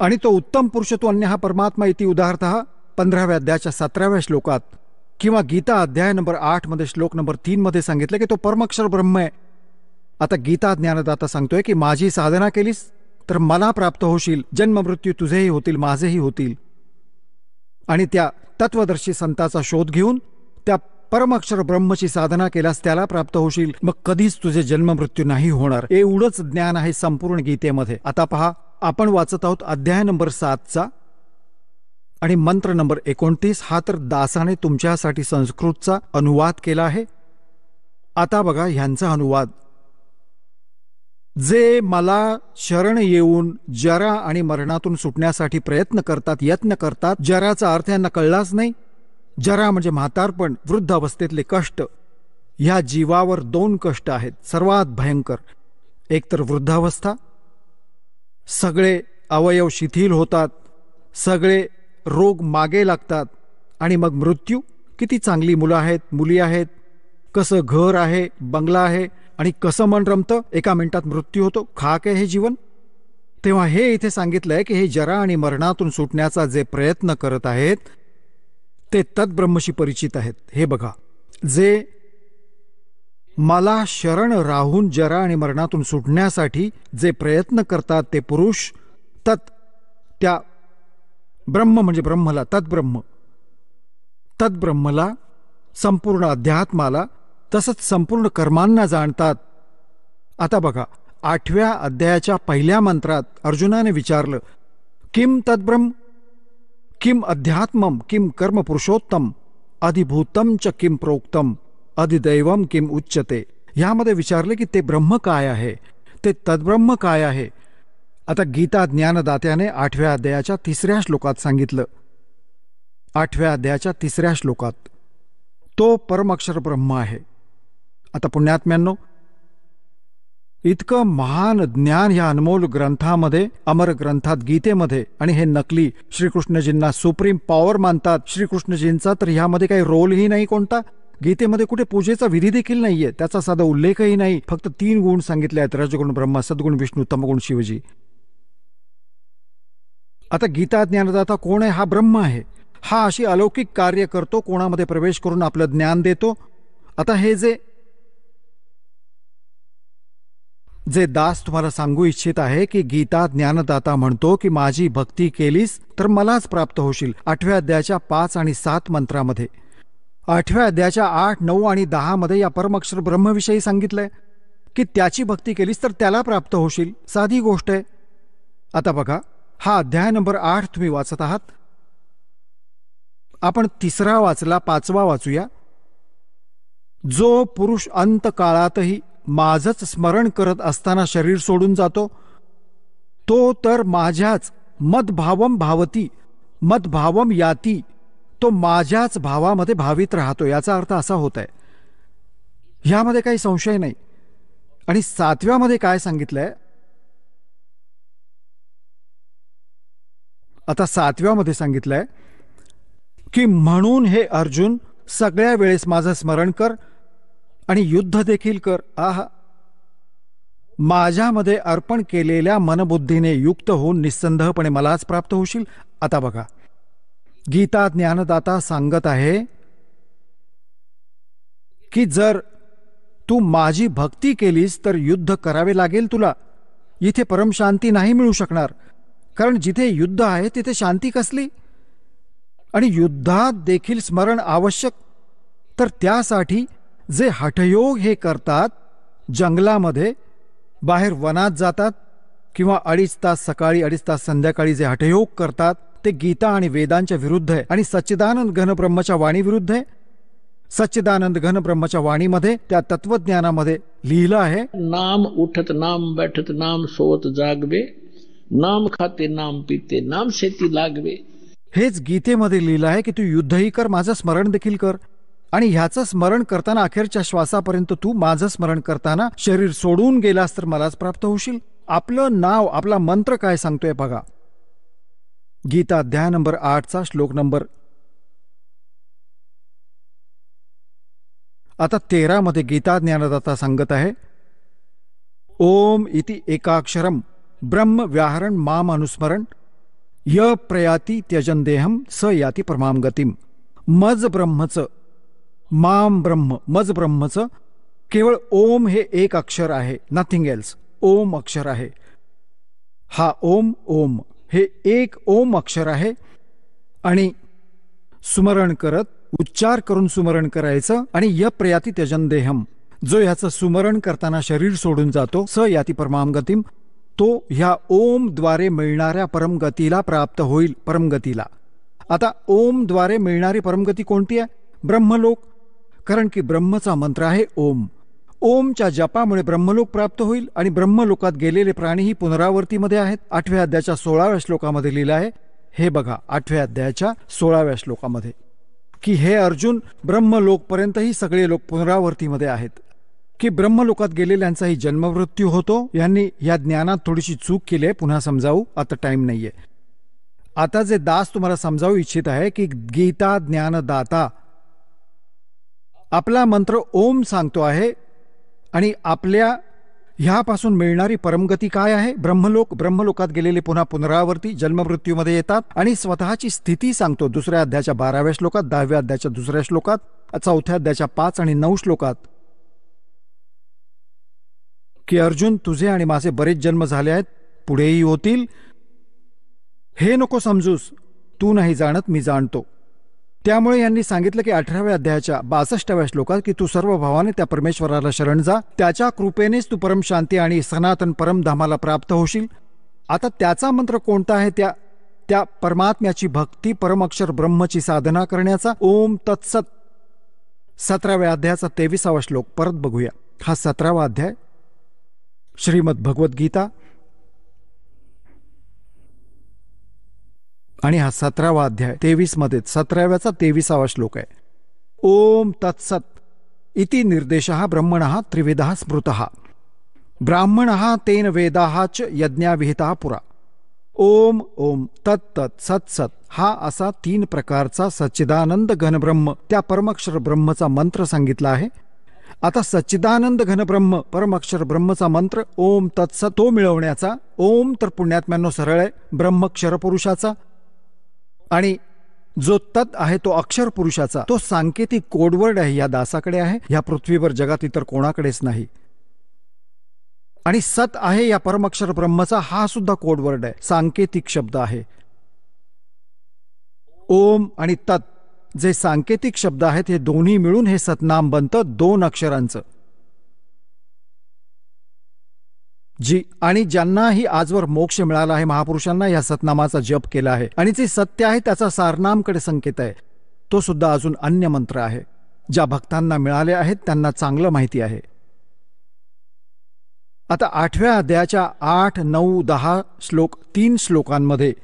आणि तो उत्तम पुरुष तो अन्य हा परमात्मा इति उदाहरत पंधराव्या अध्यायाच्या सतराव्या श्लोकात किंवा गीता अध्याय नंबर आठमध्ये श्लोक नंबर तीन मध्ये सांगितलं की तो परमक्षर ब्रह्म आहे. आता गीता ज्ञानदाता सांगतोय की माझी साधना केलीस तर मला प्राप्त होशील जन्म मृत्यू तुझेही होतील माझेही होतील. आणि त्या तत्वदर्शी संताचा शोध घेऊन त्या परमाक्षर ब्रह्मची साधना केल्यास त्याला प्राप्त होशील. मग कधीच तुझे जन्ममृत्यू नाही होणार. एवढंच ज्ञान आहे संपूर्ण गीतेमध्ये. आता पहा आपण वाचत आहोत अध्याय नंबर सातचा आणि मंत्र नंबर एकोणतीस. हा तर दासाने तुमच्यासाठी संस्कृतचा अनुवाद केला आहे. आता बघा ह्यांचा अनुवाद. जे मला शरण येऊन जरा आणि मरणातून सुटण्यासाठी प्रयत्न करतात यत्न करतात जराचा अर्थ यांना कळलाच नाही. जरा म्हणजे म्हातारपण वृद्ध अवस्थेतले कष्ट. ह्या जीवावर दोन कष्ट आहेत सर्वात भयंकर. एक तर वृद्धावस्था सगळे अवयव शिथिल होतात. सगळे रोग मागे लागतात. आणि मग मृत्यू. किती चांगली मुलं आहेत मुली आहेत. कसं घर आहे बंगला आहे आणि कसं मन रमतं? एका मिनिटात मृत्यू होतो. खाक आहे हे जीवन. तेव्हा हे इथे सांगितलंय की हे जरा आणि मरणातून सुटण्याचा जे प्रयत्न करत आहेत ते तत्ब्रह्मशी परिचित आहेत. हे बघा. जे मला शरण राहून जरा आणि मरणातून सुटण्यासाठी जे प्रयत्न करतात ते पुरुष तत् त्या ब्रह्म म्हणजे ब्रह्मला तत्ब्रह्म तत्ब्रह्मला संपूर्ण अध्यात्माला तसंच संपूर्ण कर्मांना जाणतात. आता बघा आठव्या अध्यायाच्या पहिल्या मंत्रात अर्जुनाने विचारलं किम तद्ब्रम किम अध्यात्मम किम कर्म पुरुषोत्तम? अधिभूतम च किम प्रोक्तम? अधिदैवम किम उच्चते ह्यामध्ये विचारले की ते ब्रह्म काय आहे? ते तद्ब्रह्म काय आहे? आता गीता ज्ञानदात्याने आठव्या अध्यायाच्या तिसऱ्या श्लोकात सांगितलं. आठव्या अध्यायाच्या तिसऱ्या श्लोकात तो परमक्षर ब्रह्म आहे. आता पुण्यात्म्यांनो इतकं महान ज्ञान ह्या अनमोल ग्रंथामध्ये अमर ग्रंथात गीतेमध्ये आणि हे नकली श्रीकृष्णजींना सुप्रीम पॉवर मानतात. श्रीकृष्णजींचा तर ह्यामध्ये काही रोलही नाही कोणता. गीतेमध्ये कुठे पूजेचा विधी देखील नाहीये. त्याचा साधा उल्लेखही नाही. फक्त तीन गुण सांगितले आहेत रजगुण ब्रह्मा सद्गुण विष्णू तमगुण शिवजी. आता गीता ज्ञानदाता कोण आहे? हा ब्रह्म आहे. हा अशी अलौकिक कार्य करतो. कोणामध्ये प्रवेश करून आपलं ज्ञान देतो. आता हे जे जे दास तुम्हाला सांगू इच्छित आहे की गीता ज्ञानदाता म्हणतो की माझी भक्ती केलीस तर मलाच प्राप्त होशील. आठव्या अध्यायाच्या पाच आणि सात मंत्रामध्ये. आठव्या अध्यायाच्या आठ नऊ आणि दहा मध्ये या परमक्षर ब्रह्मविषयी सांगितलंय की त्याची भक्ती केलीस तर त्याला प्राप्त होशील. साधी गोष्ट आहे. आता बघा हा अध्याय नंबर आठ तुम्ही वाचत आहात. आपण तिसरा वाचला पाचवा वाचूया. जो पुरुष अंत काळातही माझंच स्मरण करत असताना शरीर सोडून जातो. तो तर माझ्याच मदभावम भावती मदभावम याती तो माझ्याच भावामध्ये भावित राहतो याचा अर्थ असा होत आहे ह्यामध्ये काही संशय नाही. आणि सातव्यामध्ये काय सांगितलंय? आता सातव्यामध्ये सांगितलंय की म्हणून हे अर्जुन सगळ्या वेळेस माझं स्मरण कर आणि युद्ध देखील कर. आहा. माझ्यामध्ये अर्पण केलेल्या मनबुद्धीने युक्त होऊन निस्संदेहपणे मलाच प्राप्त होशील. आता बघा. गीता ज्ञानदाता सांगत आहे की जर तू माझी भक्ती केलीस तर युद्ध करावे लागेल तुला. इथे परमशांती नाही मिळू शकणार. कारण जिथे युद्ध आहे तिथे शांती कसली? आणि युद्धात देखील स्मरण आवश्यक. तर त्यासाठी जे हठयोग हे करतात जंगलामध्ये बाहेर वनात जातात किंवा अडीच तास सकाळी अडीच तास संध्याकाळी जे हठयोग करतात ते गीता आणि वेदांच्या विरुद्ध आहे. आणि सच्चिदानंद घनब्रह्मच्या वाणी विरुद्ध आहे. सच्चिदानंद घनब्रह्मच्या वाणीमध्ये त्या तत्वज्ञानामध्ये लिहिलं आहे. नाम उठत नाम बैठत नाम सोवत जागवे नाम खाते नाम पिते नाम शेती लागवे. हेच गीतेमध्ये लिहिलं आहे की तू युद्धही कर माझं स्मरण देखील कर. आणि ह्याचं स्मरण करताना अखेरच्या श्वासापर्यंत तू माझं स्मरण करताना शरीर सोडून गेलास तर मलाच प्राप्त होशील. आपलं नाव आपला मंत्र काय सांगतोय बघा. गीता अध्याय नंबर आठचा श्लोक नंबर. आता तेरामध्ये गीता ज्ञानदाता सांगत आहे. ओम इति एकाक्षरम ब्रह्म व्याहरण माम अनुस्मरण य प्रयाती त्यजन देहम स याती परमाम गतीम। मज ब्रह्मचं माम ब्रह्म मज ब्रह्मचं केवळ ओम हे एक अक्षर आहे नथिंग एल्स ओम अक्षर आहे. हा ओम ओम हे एक ओम अक्षर आहे आणि सुमरण करत उच्चार करून सुमरण करायचं आणि य प्रयाती त्यजन देहम. जो ह्याचं सुमरण करताना शरीर सोडून जातो स याती परमाम गतीम तो ह्या ओमद्वारे मिळणाऱ्या परमगतीला प्राप्त होईल परमगतीला आता ओमद्वारे मिळणारी परमगती कोणती आहे? ब्रह्मलोक. कारण की ब्रह्मचा मंत्र आहे ओम. ओमच्या जपामुळे ब्रह्मलोक प्राप्त होईल आणि ब्रह्मलोकात गेलेले प्राणीही पुनरावृत्तीमध्ये आहेत. आठव्या अध्यायाच्या सोळाव्या श्लोकामध्ये लिहिलं आहे. हे बघा आठव्या अध्यायाच्या सोळाव्या श्लोकामध्ये. की हे अर्जुन ब्रह्मलोकपर्यंतही सगळे लोक पुनरावृत्तीमध्ये आहेत. की ब्रह्मलोकात गेलेल्यांचाही जन्ममृत्यू होतो? यांनी या ज्ञानात थोडीशी चूक केली आहे. पुन्हा समजावू आता टाईम नाहीये. आता जे दास तुम्हाला समजावू इच्छित आहे की गीता ज्ञानदाता आपला मंत्र ओम सांगतो आहे आणि आपल्या ह्यापासून मिळणारी परमगती काय आहे? ब्रह्मलोक ब्रह्मलोकात गेलेले पुन्हा पुनरावर्ती जन्ममृत्यूमध्ये येतात आणि स्वतःची स्थिती सांगतो. दुसऱ्या अध्यायाच्या बाराव्या श्लोकात दहाव्या अध्यायाच्या दुसऱ्या श्लोकात चौथ्या अध्यायाच्या पाच आणि नऊ श्लोकात. की अर्जुन तुझे आणि माझे बरेच जन्म झाले आहेत पुढेही होतील. हे नको समजूस. तू नाही जाणत मी जाणतो. त्यामुळे यांनी सांगितलं की अठराव्या अध्यायाच्या बासष्टाव्या श्लोकात की तू सर्व भावाने त्या परमेश्वराला शरण जा त्याच्या कृपेनेच तू परम शांती आणि सनातन परमधामाला प्राप्त होशील. आता त्याचा मंत्र कोणता आहे? त्या त्या परमात्म्याची भक्ती परमक्षर ब्रह्मची साधना करण्याचा? ओम तत्सत. सतराव्या अध्यायाचा तेविसावा श्लोक परत बघूया. हा सतरावा अध्याय. श्रीमद भगवद्गीता आणि हा सतरावा अध्याय तेवीसमध्ये सतराव्याचा तेविसावा श्लोक आहे. ओम तत्सत. इति निर्देश ब्रह्मण त्रिविधा स्मृत. ब्राह्मण तेन वेदा च यज्ञाविहिता पुरा. ओम ओम तत् तत् सत सत. हा असा तीन प्रकारचा सच्चिदानंद घनब्रह्म त्या परमक्षर ब्रह्मचा मंत्र सांगितला आहे. आता सच्चिदानंद घनब्रह्म परमक्षर ब्रह्मचा मंत्र ओम तत्स तो मिळवण्याचा ओम तर पुण्यात्म्यांनो सरळ आहे ब्रह्मक्षर पुरुषाचा आणि जो तत् आहे तो अक्षर पुरुषाचा तो सांकेतिक कोडवर्ड आहे या दासाकडे आहे या पृथ्वीवर जगात इतर कोणाकडेच नाही. आणि सत आहे या परमक्षर ब्रह्मचा हा सुद्धा कोडवर्ड आहे सांकेतिक शब्द आहे. ओम आणि तत् जे सांकेतिक शब्द आहेत हे दोन्ही मिळून हे सतनाम बनतं दोन अक्षरांचं. जी आणि ज्यांनाही आजवर मोक्ष मिळाला आहे महापुरुषांना या सतनामाचा जप केला आहे. आणि जे सत्य आहे त्याचा सारनामकडे संकेत आहे. तो सुद्धा अजून अन्य मंत्र आहे. ज्या भक्तांना मिळाले आहेत त्यांना चांगलं माहिती आहे. आता आठव्या अध्यायाच्या आठ नऊ दहा श्लोक तीन श्लोकांमध्ये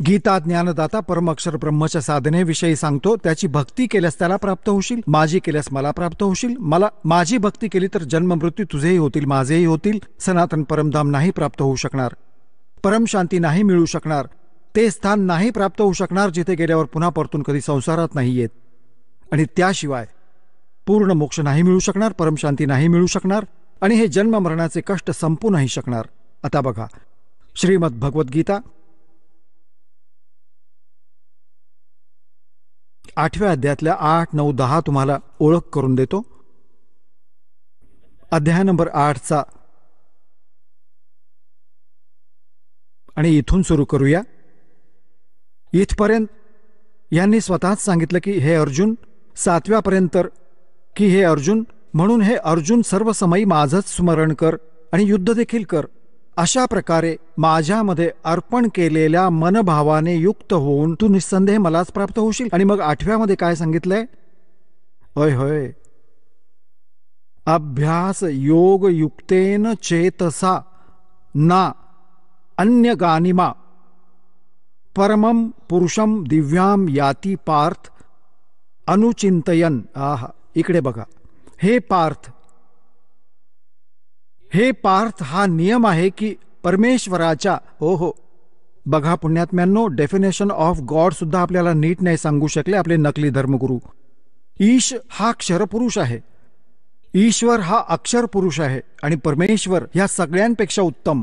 गीता ज्ञानदाता परमक्षर ब्रह्मच्या साधनेविषयी सांगतो त्याची भक्ती केल्यास त्याला प्राप्त होशील माझी केल्यास मला प्राप्त होशील मला माझी भक्ती केली तर जन्म मृत्यू तुझेही होतील माझेही होतील सनातन परमधाम नाही प्राप्त होऊ शकणार परमशांती नाही मिळू शकणार ते स्थान नाही प्राप्त होऊ शकणार जिथे गेल्यावर पुन्हा परतून कधी संसारात नाही येत. आणि त्याशिवाय पूर्ण मोक्ष नाही मिळू शकणार परमशांती नाही मिळू शकणार आणि हे जन्म मरणाचे कष्ट संपू नाही शकणार. आता बघा श्रीमद भगवद्गीता आठव्या अध्यायातल्या आठ नऊ दहा तुम्हाला ओळख करून देतो. अध्याय नंबर आठचा. आणि इथून सुरू करूया. इथपर्यंत यांनी स्वतःच सांगितलं की हे अर्जुन सातव्यापर्यंत की हे अर्जुन म्हणून हे अर्जुन सर्व समयी माझंच स्मरण कर आणि युद्ध देखील कर. अशा प्रकारे माझ्यामध्ये अर्पण केलेल्या मनभावाने युक्त होऊन तू निस्संदेह मलाच प्राप्त होशील. आणि मग आठव्यामध्ये काय सांगितलंय? होय होय. अभ्यास योग युक्तेन चेतसा ना अन्य गानिमा परमम पुरुषम दिव्याम याती पार्थ अनुचिंतयन आहा इकडे बघा. हे पार्थ हे पार्थ हा नियम आहे की परमेश्वराच्या हो हो. बघा पुण्यात्म्यांनो डेफिनेशन ऑफ गॉड सुद्धा आपल्याला नीट नाही सांगू शकले आपले नकली धर्मगुरू. ईश हा क्षरपुरुष आहे. ईश्वर हा अक्षर पुरुष आहे आणि परमेश्वर ह्या सगळ्यांपेक्षा उत्तम.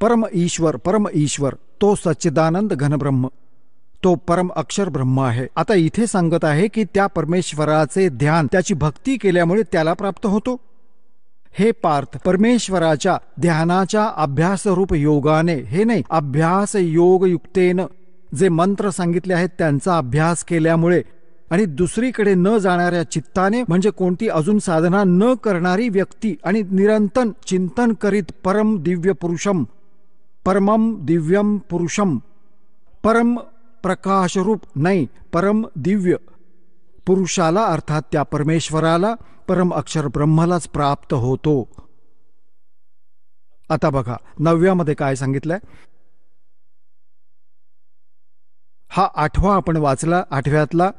परम ईश्वर परम ईश्वर तो सच्चिदानंद घनब्रह्म. तो परम अक्षर ब्रह्म आहे. आता इथे सांगत आहे की त्या परमेश्वराचे ध्यान त्याची भक्ती केल्यामुळे त्याला प्राप्त होतो. हे पार्थ परमेश्वराच्या ध्यानाच्या अभ्यासरूप योगाने हे नाही अभ्यास योग युक्तेनं जे मंत्र सांगितले आहेत त्यांचा अभ्यास केल्यामुळे आणि दुसरीकडे न जाणाऱ्या चित्ताने म्हणजे कोणती अजून साधना न करणारी व्यक्ती आणि निरंतर चिंतन करीत परम दिव्य पुरुषम परमम दिव्यम पुरुषम परम प्रकाशरूप नाही परम दिव्य पुरुषाला अर्थात त्या परमेश्वराला परम अक्षर ब्रह्मालाच प्राप्त होतो. आता बघा नवव्यामध्ये काय सांगितलंय? हा आठवा आपण वाचला आठव्यातला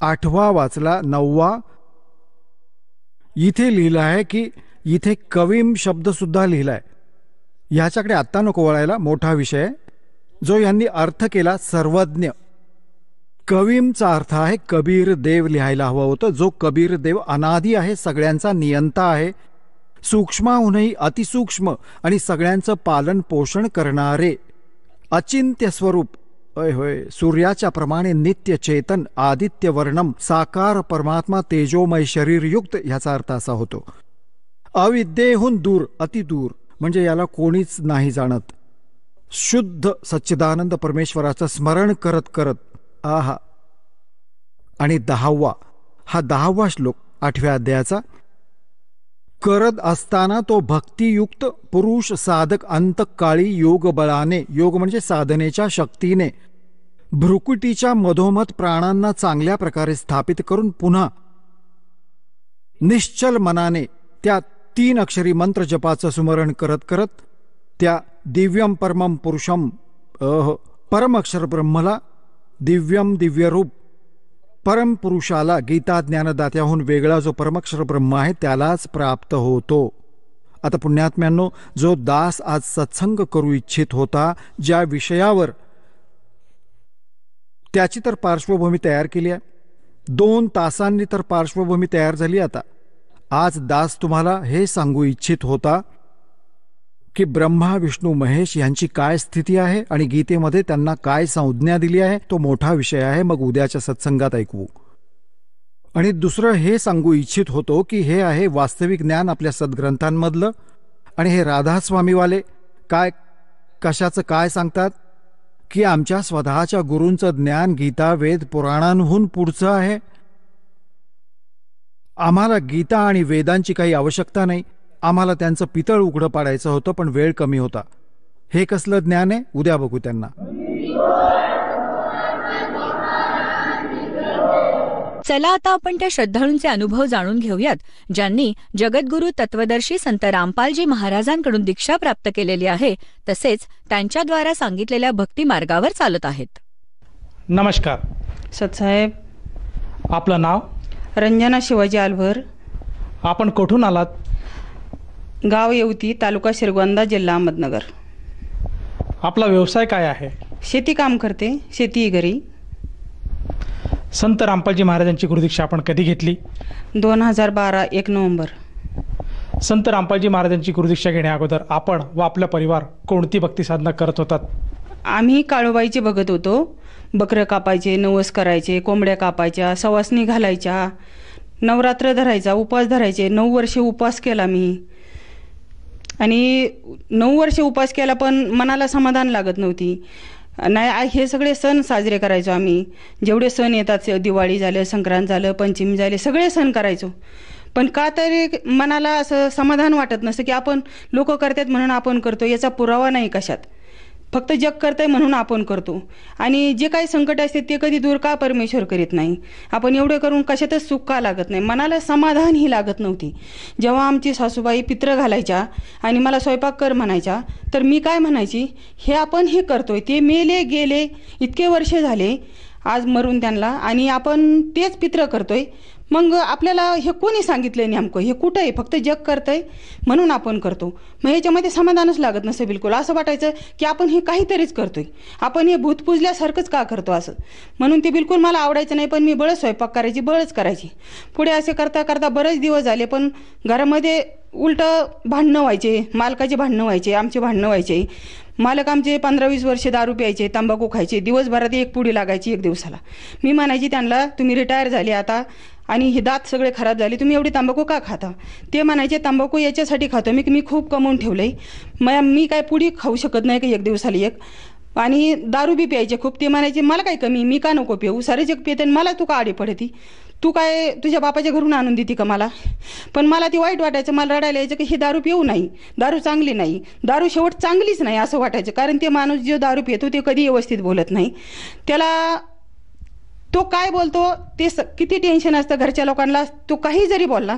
आठवा वाचला नववा. इथे लिहिलं आहे की इथे कवीम शब्द सुद्धा लिहिलाय. ह्याच्याकडे आत्ता नको वळायला मोठा विषय. जो यांनी अर्थ केला सर्वज्ञ. कवीमचा अर्थ आहे कबीर देव लिहायला हवं होतं. जो कबीर देव अनादी आहे सगळ्यांचा नियंता आहे. सूक्ष्माहूनही अतिसूक्ष्म आणि सगळ्यांचं पालन पोषण करणारे अचिंत्य स्वरूप होय होय सूर्याच्या प्रमाणे नित्य चेतन आदित्य वर्णम साकार परमात्मा तेजोमय शरीरयुक्त ह्याचा अर्थ असा होतो. अविद्येहून दूर अतिदूर म्हणजे याला कोणीच नाही जाणत. शुद्ध सच्चिदानंद परमेश्वराचं स्मरण करत करत आहा. आणि दहावा. हा दहावा श्लोक आठव्या अध्यायाचा. करत असताना तो भक्तियुक्त पुरुष साधक अंतकाळी योगबळाने योग म्हणजे साधनेच्या शक्तीने भ्रुकुटीच्या मधोमध प्राणांना चांगल्या प्रकारे स्थापित करून पुन्हा निश्चल मनाने त्या तीन अक्षरी मंत्र जपाचं स्मरण करत करत त्या दिव्यम परमम पुरुषम अह परम अक्षर ब्रह्मला दिव्यम दिव्यरूप. परमपुरुषाला गीता ज्ञानदात्याहून वेगळा जो परमक्षर ब्रह्म आहे त्यालाच प्राप्त होतो. आता पुण्यात्म्यांनो जो दास आज सत्संग करू इच्छित होता ज्या विषयावर त्याची तर पार्श्वभूमी तयार केली आहे. दोन तासांनी तर पार्श्वभूमी तयार झाली आता. आज दास तुम्हाला हे सांगू इच्छित होता की ब्रह्मा विष्णू महेश यांची काय स्थिती आहे आणि गीतेमध्ये त्यांना काय संज्ञा दिली आहे तो मोठा विषय आहे. मग उद्याच्या सत्संगात ऐकवू आणि दुसरं हे सांगू इच्छित होतो की हे आहे वास्तविक ज्ञान आपल्या सद्ग्रंथांमधलं. आणि हे राधास्वामीवाले काय कशाचं काय सांगतात? की आमच्या स्वतःच्या गुरूंचं ज्ञान गीता वेद पुराणांहून पुढचं आहे. आम्हाला गीता आणि वेदांची काही आवश्यकता नाही. आम्हाला त्यांचं पितळ उघडं पाडायचं होतं पण वेळ कमी होता. हे कसलं ज्ञान आहे? उद्या बघू त्यांना. चला आता आपण त्या श्रद्धाळूंचे अनुभव जाणून घेऊयात ज्यांनी जगद्गुरु तत्वदर्शी संत रामपालजी महाराजांकडून दीक्षा प्राप्त केलेली आहे तसेच त्यांच्याद्वारा सांगितलेल्या भक्ती मार्गावर चालत आहेत. नमस्कार. सतसाहेब आपलं नाव? रंजना शिवाजी आलभर आपण कुठून आलात? गाव येवती तालुका शिरगोंदा जिल्हा अहमदनगर. आपला व्यवसाय काय आहे? शेती काम करते शेती घरी. संत रामपालजी महाराजांची गुरुदीक्षा आपण कधी घेतली? दोन हजार बारा एक नोव्हेंबर. संत रामपालजी महाराजांची गुरुदीक्षा घेण्या अगोदर आपण व आपला परिवार कोणती भक्ती साधना करत होतात? आम्ही काळूबाईचे बघत होतो. बकरं कापायचे नवस करायचे कोंबड्या कापायच्या सवासणी घालायच्या नवरात्र धरायचा उपवास धरायचे नऊ वर्षे उपवास केला मी. आणि नऊ वर्ष उपास केला पण मनाला समाधान लागत नव्हती. नाही हे सगळे सण साजरे करायचो आम्ही. जेवढे सण येतात दिवाळी झालं संक्रांत झालं पंचमी झाले सगळे सण करायचो. पण का तरी मनाला असं समाधान वाटत नसतं की आपण लोक करतात म्हणून आपण करतो याचा पुरावा नाही कशात. फक्त जग करतंय म्हणून आपण करतो. आणि जे काही संकट असते ते कधी दूर का परमेश्वर करीत नाही? आपण एवढे करून कशातच सुख का लागत नाही? मनाला समाधान ही लागत नव्हती. जेव्हा आमची सासूबाई पित्र घालायच्या आणि मला स्वयंपाक कर म्हणायच्या तर मी काय म्हणायची? हे आपण हे करतोय ते मेले गेले इतके वर्षे झाले आज मरून त्यांना आणि आपण तेच पित्र करतोय. मग आपल्याला हे कोणी सांगितलंय नेमकं? हे कुठं आहे फक्त जग करतंय म्हणून आपण करतो. मग याच्यामध्ये समाधानच लागत नसे बिलकुल. असं वाटायचं की आपण हे काहीतरीच करतोय. आपण हे भूत पुजल्यासारखंच का करतो असं? म्हणून ते बिलकुल मला आवडायचं नाही पण मी बळच स्वयंपाक करायची बळच करायची. पुढे असे करता करता बरेच दिवस झाले पण घरामध्ये उलटं भांडणं व्हायचे मालकाचे भांडणं व्हायचे आमचे भांडणं व्हायचे. मालक आमचे पंधरा वीस वर्षे दारू प्यायचे तंबाखू खायचे दिवसभरात एक पुडी लागायची एक दिवसाला. मी म्हणायची त्यांना तुम्ही रिटायर झाले आता आणि ही दात सगळे खराब झाले तुम्ही एवढी तंबाखू का खाता? ते म्हणायचे तंबाखू याच्यासाठी खातो. मी की मी खूप कमवून ठेवलंय. मग मी काय पुढी खाऊ शकत नाही का एक दिवसाला एक? आणि दारू बी प्यायचे खूप. ते म्हणायचे मला काय कमी? मी का नको पिऊ? सारे जग पिते आणि मला तू का आडी पडती? तू काय तुझ्या बापाच्या घरून आणून देते का मला? पण मला ती वाईट वाटायचं. मला रडायला यायचं की ही दारू पिऊ नाही. दारू चांगली नाही. दारू शेवट चांगलीच नाही असं वाटायचं. कारण ते माणूस जो दारू पितो ते कधी व्यवस्थित बोलत नाही. त्याला तो काय बोलतो? ते स किती टेन्शन असतं घरच्या लोकांना? तो काही जरी बोलला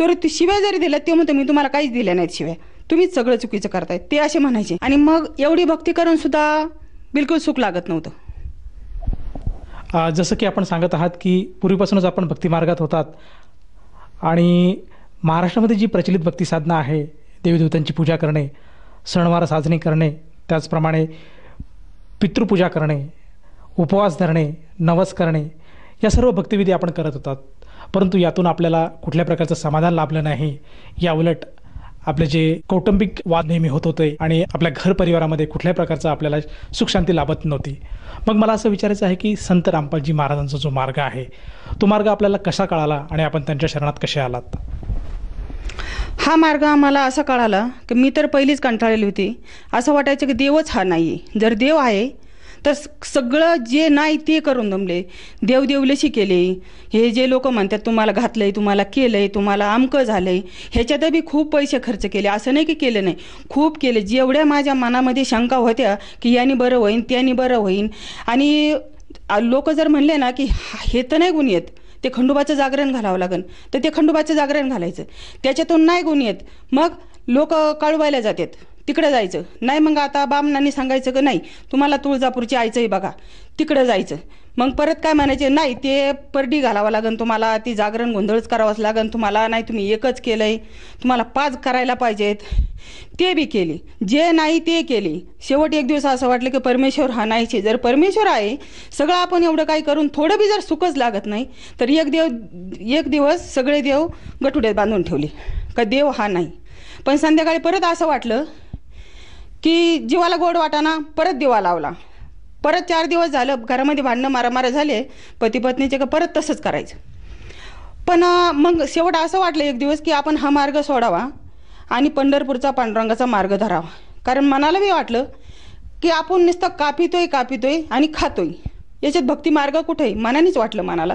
तर तू शिव्या जरी दिलं ते म्हणतो मी तुम्हाला काहीच दिल्या नाहीत शिव्या. तुम्हीच सगळं चुकीचं करताय. ते असे म्हणायचे. आणि मग एवढी भक्ती करून सुद्धा बिलकुल सुख लागत नव्हतं. जसं की आपण सांगत आहात की पूर्वीपासूनच आपण भक्तिमार्गात होतात. आणि महाराष्ट्रामध्ये जी प्रचलित भक्ती साधना आहे देवीदेवतांची पूजा करणे सणवार साजणी करणे त्याचप्रमाणे पितृपूजा करणे उपवास धरणे नवस करणे या सर्व भक्तिविधी आपण करत होतात. परंतु यातून आपल्याला कुठल्या प्रकारचं समाधान लाभलं नाही. या उलट आपले जे कौटुंबिक वाद नेहमी होत होते आणि आपल्या घर परिवारामध्ये कुठल्या प्रकारचं आपल्याला सुखशांती लाभत नव्हती. मग मला असं विचारायचं आहे की संत रामपालजी महाराजांचा जो मार्ग आहे तो मार्ग आपल्याला कसा कळाला आणि आपण त्यांच्या शरणात कसे आलात? हा मार्ग आम्हाला असा कळाला की मी तर पहिलीच कंटाळलेली होती. असं वाटायचं की देवच हा नाही जर देव आहे तर सगळं जे नाही ते करून दमले. देव देवलेशी केले. हे जे लोक म्हणतात तुम्हाला घातलंय तुम्हाला केलंय तुम्हाला अमकं झालंय ह्याच्यात बी खूप पैसे खर्च केले. असं नाही की केले नाही. खूप केले. जेवढ्या माझ्या मनामध्ये शंका होत्या की याने बरं होईन त्याने बरं होईन. आणि लोक जर म्हणले ना की हा- हे तर नाही गुण येत. ते खंडोबाचं जागरण घालावं लागेल तर ते खंडोबाचं जागरण घालायचं. त्याच्यातून नाही गुण येत. मग लोक कळवायला जातात. तिकडे जायचं. नाही मग आता बामणांनी सांगायचं का नाही तुम्हाला तुळजापूरची आईचंही बघा. तिकडं जायचं. मग परत काय म्हणायचे? नाही ते परडी घालावं लागेल तुम्हाला ती जागरण गोंधळच करावंच लागेल तुम्हाला नाही तुम्ही एकच केलंय. तुम्हाला पाच करायला पाहिजेत. ते बी केली. जे नाही ते केली. शेवट एक दिवस असं वाटलं की परमेश्वर हा नाहीचे जर परमेश्वर आहे सगळं आपण एवढं काही करून थोडं बी जर सुखच लागत नाही तर एक देव एक दिवस सगळे देव गटुड्यात बांधून ठेवले. का देव हा नाही. पण संध्याकाळी परत असं वाटलं की जीवाला गोड वाटाना परत दिवा लावला. परत चार दिवस झालं घरामध्ये भांडणं मारामारा झाले पती पत्नीचे का परत तसंच करायचं. पण मग शेवट असं वाटलं एक दिवस की आपण हा मार्ग सोडावा आणि पंढरपूरचा पांडुरंगाचा मार्ग धरावा. कारण मनाला बी वाटलं की आपण नुसतं कापितोय कापितोय आणि खातोय. याच्यात भक्ती मार्ग कुठे आहे मनानेच वाटलं मनाला.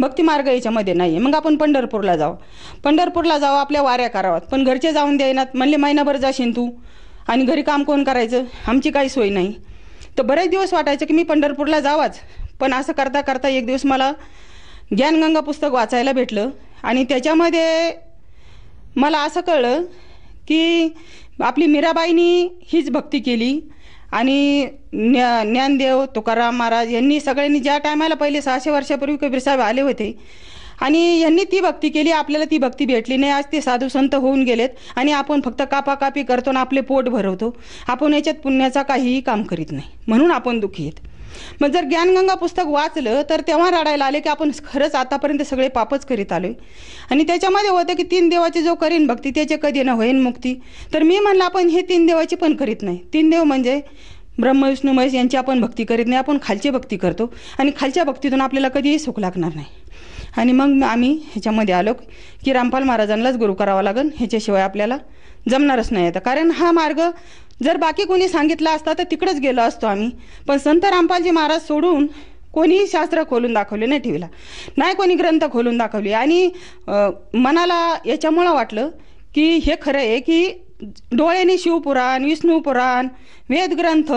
भक्ती मार्ग याच्यामध्ये नाही आहे मग आपण पंढरपूरला जावं. पंढरपूरला जावं आपल्या वाऱ्या कराव्यात. पण घरचे जाऊन द्यायनात. म्हणले महिनाभर जाशील तू. आणि घरी काम कोण करायचं? आमची काही सोय नाही. तर बरेच दिवस वाटायचं की मी पंढरपूरला जावाच. पण असं करता करता एक दिवस मला ज्ञानगंगा पुस्तक वाचायला भेटलं. आणि त्याच्यामध्ये मला असं कळलं की आपली मीराबाईंनी हीच भक्ती केली. आणि ज्ञा ज्ञानदेव तुकाराम महाराज यांनी सगळ्यांनी ज्या टायमाला पहिले सहाशे वर्षापूर्वी कबीर साहेब आले होते आणि यांनी ती भक्ती केली आपल्याला ती भक्ती भेटली नाही. आज ते साधू संत होऊन गेलेत आणि आपण फक्त कापाकापी करतो आणि आपले पोट भरवतो. आपण याच्यात पुण्याचा काहीही काम करीत नाही. म्हणून आपण दुःखी आहेत. मग जर ज्ञानगंगा पुस्तक वाचलं तर तेव्हा रडायला आले की आपण खरंच आतापर्यंत सगळे पापच करीत आलोय. आणि त्याच्यामध्ये होतं की तीन देवाची जो करीन भक्ती त्याचे कधी न होईन मुक्ती. तर मी म्हणलं आपण हे तीन देवाची पण करीत नाही. तीन देव म्हणजे ब्रह्मविष्णू महेश यांची आपण भक्ती करीत नाही. आपण खालची भक्ती करतो. आणि खालच्या भक्तीतून आपल्याला कधीही सुख लागणार नाही. आणि मग आम्ही ह्याच्यामध्ये आलो की रामपाल महाराजांनाच गुरु करावा लागेल ह्याच्याशिवाय आपल्याला जमणारच नाही आता. कारण हा मार्ग जर बाकी कोणी सांगितला असता तर तिकडंच गेलो असतो आम्ही. पण संत रामपालजी महाराज सोडून कोणीही शास्त्र खोलून दाखवले नाही ठेवीला. नाही कोणी ग्रंथ खोलून दाखवले. आणि मनाला याच्यामुळं वाटलं की हे खरं आहे की डोळ्याने शिवपुराण विष्णुपुराण वेदग्रंथ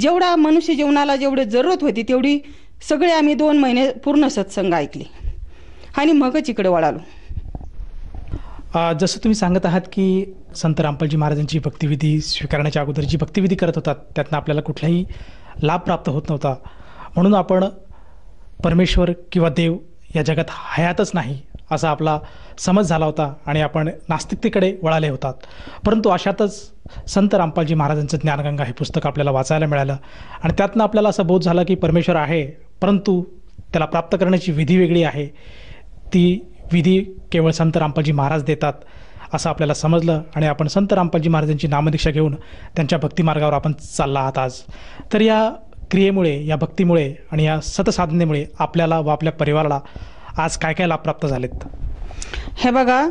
जेवढा मनुष्य जीवनाला जेवढी जरूरत होती तेवढी सगळे आम्ही दोन महिने पूर्ण सत्संग ऐकले. आणि मगच इकडे वळालो. जसं तुम्ही सांगत आहात की संत रामपालजी महाराजांची भक्तिविधी स्वीकारण्याच्या अगोदर जी भक्तिविधी करत होतात त्यातनं आपल्याला कुठलाही लाभ प्राप्त होत नव्हता. म्हणून आपण परमेश्वर किंवा देव या जगात हयातच नाही असा आपला समज झाला होता आणि आपण नास्तिकतेकडे वळाले होतात. परंतु अशातच संत रामपालजी महाराजांचं ज्ञानगंगा हे पुस्तक आपल्याला वाचायला मिळालं आणि त्यातनं आपल्याला असा बोध झाला की परमेश्वर आहे परंतु त्याला प्राप्त करण्याची विधी वेगळी आहे. ती विधी केवळ संत रामपालजी महाराज देतात असं आपल्याला समजलं आणि आपण संत रामपालजी महाराजांची नामदीक्षा घेऊन त्यांच्या भक्तिमार्गावर आपण चालला आहात आज. तर या क्रियेमुळे या भक्तीमुळे आणि या सतसाधनेमुळे आपल्याला व आपल्या परिवाराला आज काय काय लाभ प्राप्त झालेत? हे बघा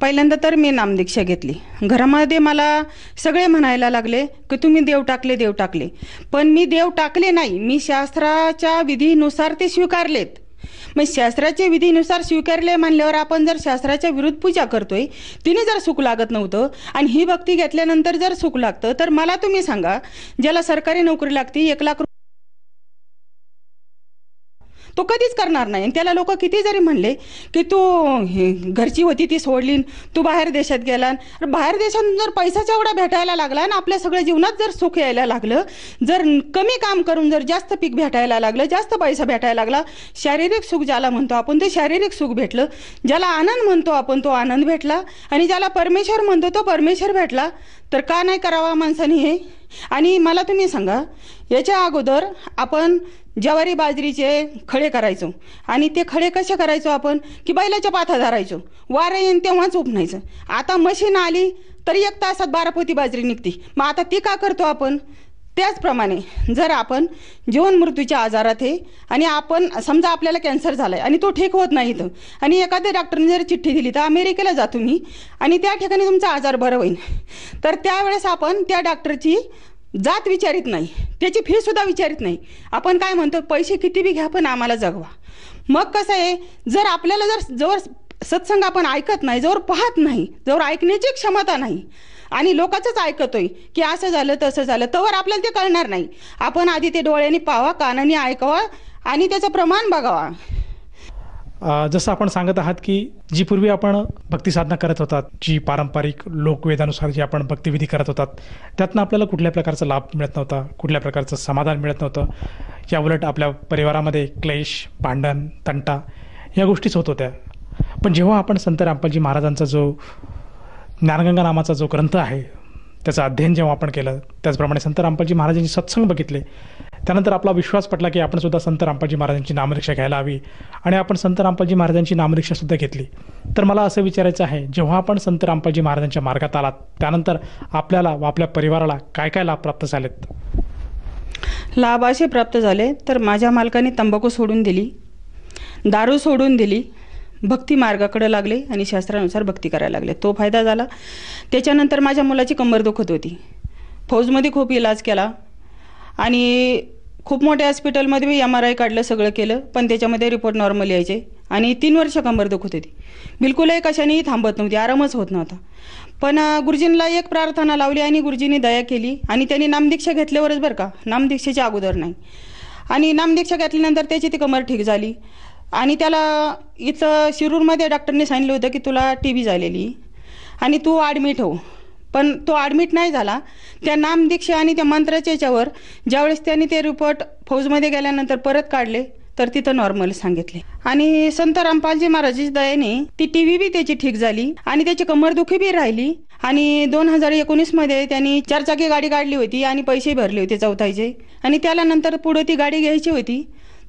पहिल्यांदा तर मी नामदीक्षा घेतली. घरामध्ये मला सगळे म्हणायला लागले की तुम्ही देव टाकले देव टाकले. पण मी देव टाकले नाही मी शास्त्राच्या विधीनुसार ते स्वीकारलेत. मग शास्त्राच्या विधीनुसार स्वीकारले मानल्यावर आपण जर शास्त्राच्या विरुद्ध पूजा करतोय तिने जर सुख लागत नव्हतं आणि ही भक्ती घेतल्यानंतर जर सुख लागतं तर मला तुम्ही सांगा ज्याला सरकारी नोकरी लागते एक लाख तो कधीच करणार नाही. आणि त्याला लोक किती जरी म्हणले की तू हे, घरची होती ती सोडली तू बाहेर देशात गेला बाहेर देशात जर पैसाचा एवढा भेटायला लागला आणि आपल्या सगळ्या जीवनात जर सुख यायला लागलं जर कमी काम करून जर जास्त पीक भेटायला लागलं जास्त पैसा भेटायला लागला शारीरिक सुख ज्याला म्हणतो आपण ते शारीरिक सुख भेटलं. ज्याला आनंद म्हणतो आपण तो आनंद भेटला. आणि ज्याला परमेश्वर म्हणतो तो परमेश्वर भेटला. तर का नाही करावा माणसाने हे? आणि मला तुम्ही सांगा याच्या अगोदर आपण ज्वारी बाजरीचे खडे करायचो. आणि ते खडे कसे करायचो आपण? की बैलाच्या पाथा धरायचो. वारं येईन तेव्हाच उपणायचं. आता मशीन आली तरी एक तासात बारा पोती बाजरी निघते. मग आता ती का करतो आपण? त्याचप्रमाणे जर आपण जीवन मृत्यूच्या आजारात आहे आणि आपण समजा आपल्याला कॅन्सर झाला आहे आणि तो ठीक होत नाही तर आणि एखाद्या डॉक्टरने जर चिठ्ठी दिली तर अमेरिकेला जा तुम्ही आणि त्या ठिकाणी तुमचा आजार बरं होईल. तर त्यावेळेस आपण त्या डॉक्टरची जात विचारित नाही. त्याची फी सुद्धा विचारित नाही. आपण काय म्हणतो पैसे किती बी घ्या पण आम्हाला जगवा. मग कसं आहे जर आपल्याला जर जवळ सत्संग आपण ऐकत नाही जवळ पाहत नाही जवळ ऐकण्याची क्षमता नाही आणि लोकांचंच ऐकतोय की असं झालं तसं झालं तवर आपल्याला ते कळणार नाही. आपण आधी ते डोळ्यांनी पावा कानाने ऐकावा आणि त्याचं प्रमाण बघावा. जसं आपण सांगत आहात की जी पूर्वी आपण भक्ती साधना करत होतात जी पारंपरिक लोकवेदानुसार जी आपण भक्तिविधी करत होतात त्यातनं आपल्याला कुठल्या प्रकारचा लाभ मिळत नव्हता कुठल्या प्रकारचं समाधान मिळत नव्हतं. या उलट आपल्या परिवारामध्ये क्लेश भांडण तंटा या गोष्टीच होत होत्या. पण जेव्हा आपण संत रामपालजी महाराजांचा जो ज्ञानगंगा नामाचा जो ग्रंथ आहे त्याचं अध्ययन जेव्हा आपण केलं त्याचप्रमाणे संत रामपालजी महाराजांचे सत्संग बघितले त्यानंतर आपला विश्वास पटला की आपण सुद्धा संत रामपाजी महाराजांची नामरीक्षा घ्यायला हवी आणि आपण संत रामपाजी महाराजांची नामरीक्षा सुद्धा घेतली. तर मला असं विचारायचं आहे जेव्हा आपण संत रामपाजी महाराजांच्या मार्गात आलात त्यानंतर आपल्याला व आपल्या परिवाराला काय काय लाभ प्राप्त झालेत? लाभ असे प्राप्त झाले तर माझ्या मालकाने तंबाखू सोडून दिली दारू सोडून दिली भक्ती मार्गाकडे लागले आणि शास्त्रानुसार भक्ती करायला लागले. तो फायदा झाला. त्याच्यानंतर माझ्या मुलाची कंबर दुखत होती. फौजमध्ये खूप इलाज केला. आणि खूप मोठ्या हॉस्पिटलमध्ये बी एम आर आय काढलं सगळं केलं पण त्याच्यामध्ये रिपोर्ट नॉर्मल यायचे. आणि तीन वर्ष कंबर दुखत होती. बिलकुलही कशानेही थांबत नव्हती आरामच होत नव्हता. पण गुरुजींना एक प्रार्थना लावली आणि गुरुजींनी दया केली. आणि त्यांनी नामदीक्षा घेतल्यावरच बरं का नामदीक्षेच्या अगोदर नाही. आणि नामदीक्षा घेतल्यानंतर त्याची ती कमर ठीक झाली. आणि त्याला इथं शिरूरमध्ये डॉक्टरने सांगितलं होतं की तुला टी बी झालेली. आणि तू ॲडमिट हो. पण तो ॲडमिट नाही झाला. त्या नामदीक्षा आणि त्या मंत्राच्या याच्यावर ज्यावेळेस त्यांनी ते रिपोर्ट फौजमध्ये गेल्यानंतर परत काढले तर तिथं नॉर्मल सांगितले. आणि संत रामपालजी महाराजांच्या दयाने ती टी व्ही बी त्याची ठीक झाली आणि त्याची कमरदुखी बी राहिली. आणि दोन हजार एकोणीसमध्ये त्यांनी चारचाकी गाडी काढली होती आणि पैसे भरले होते चौथाईचे. आणि त्याला नंतर पुढे ती गाडी घ्यायची होती.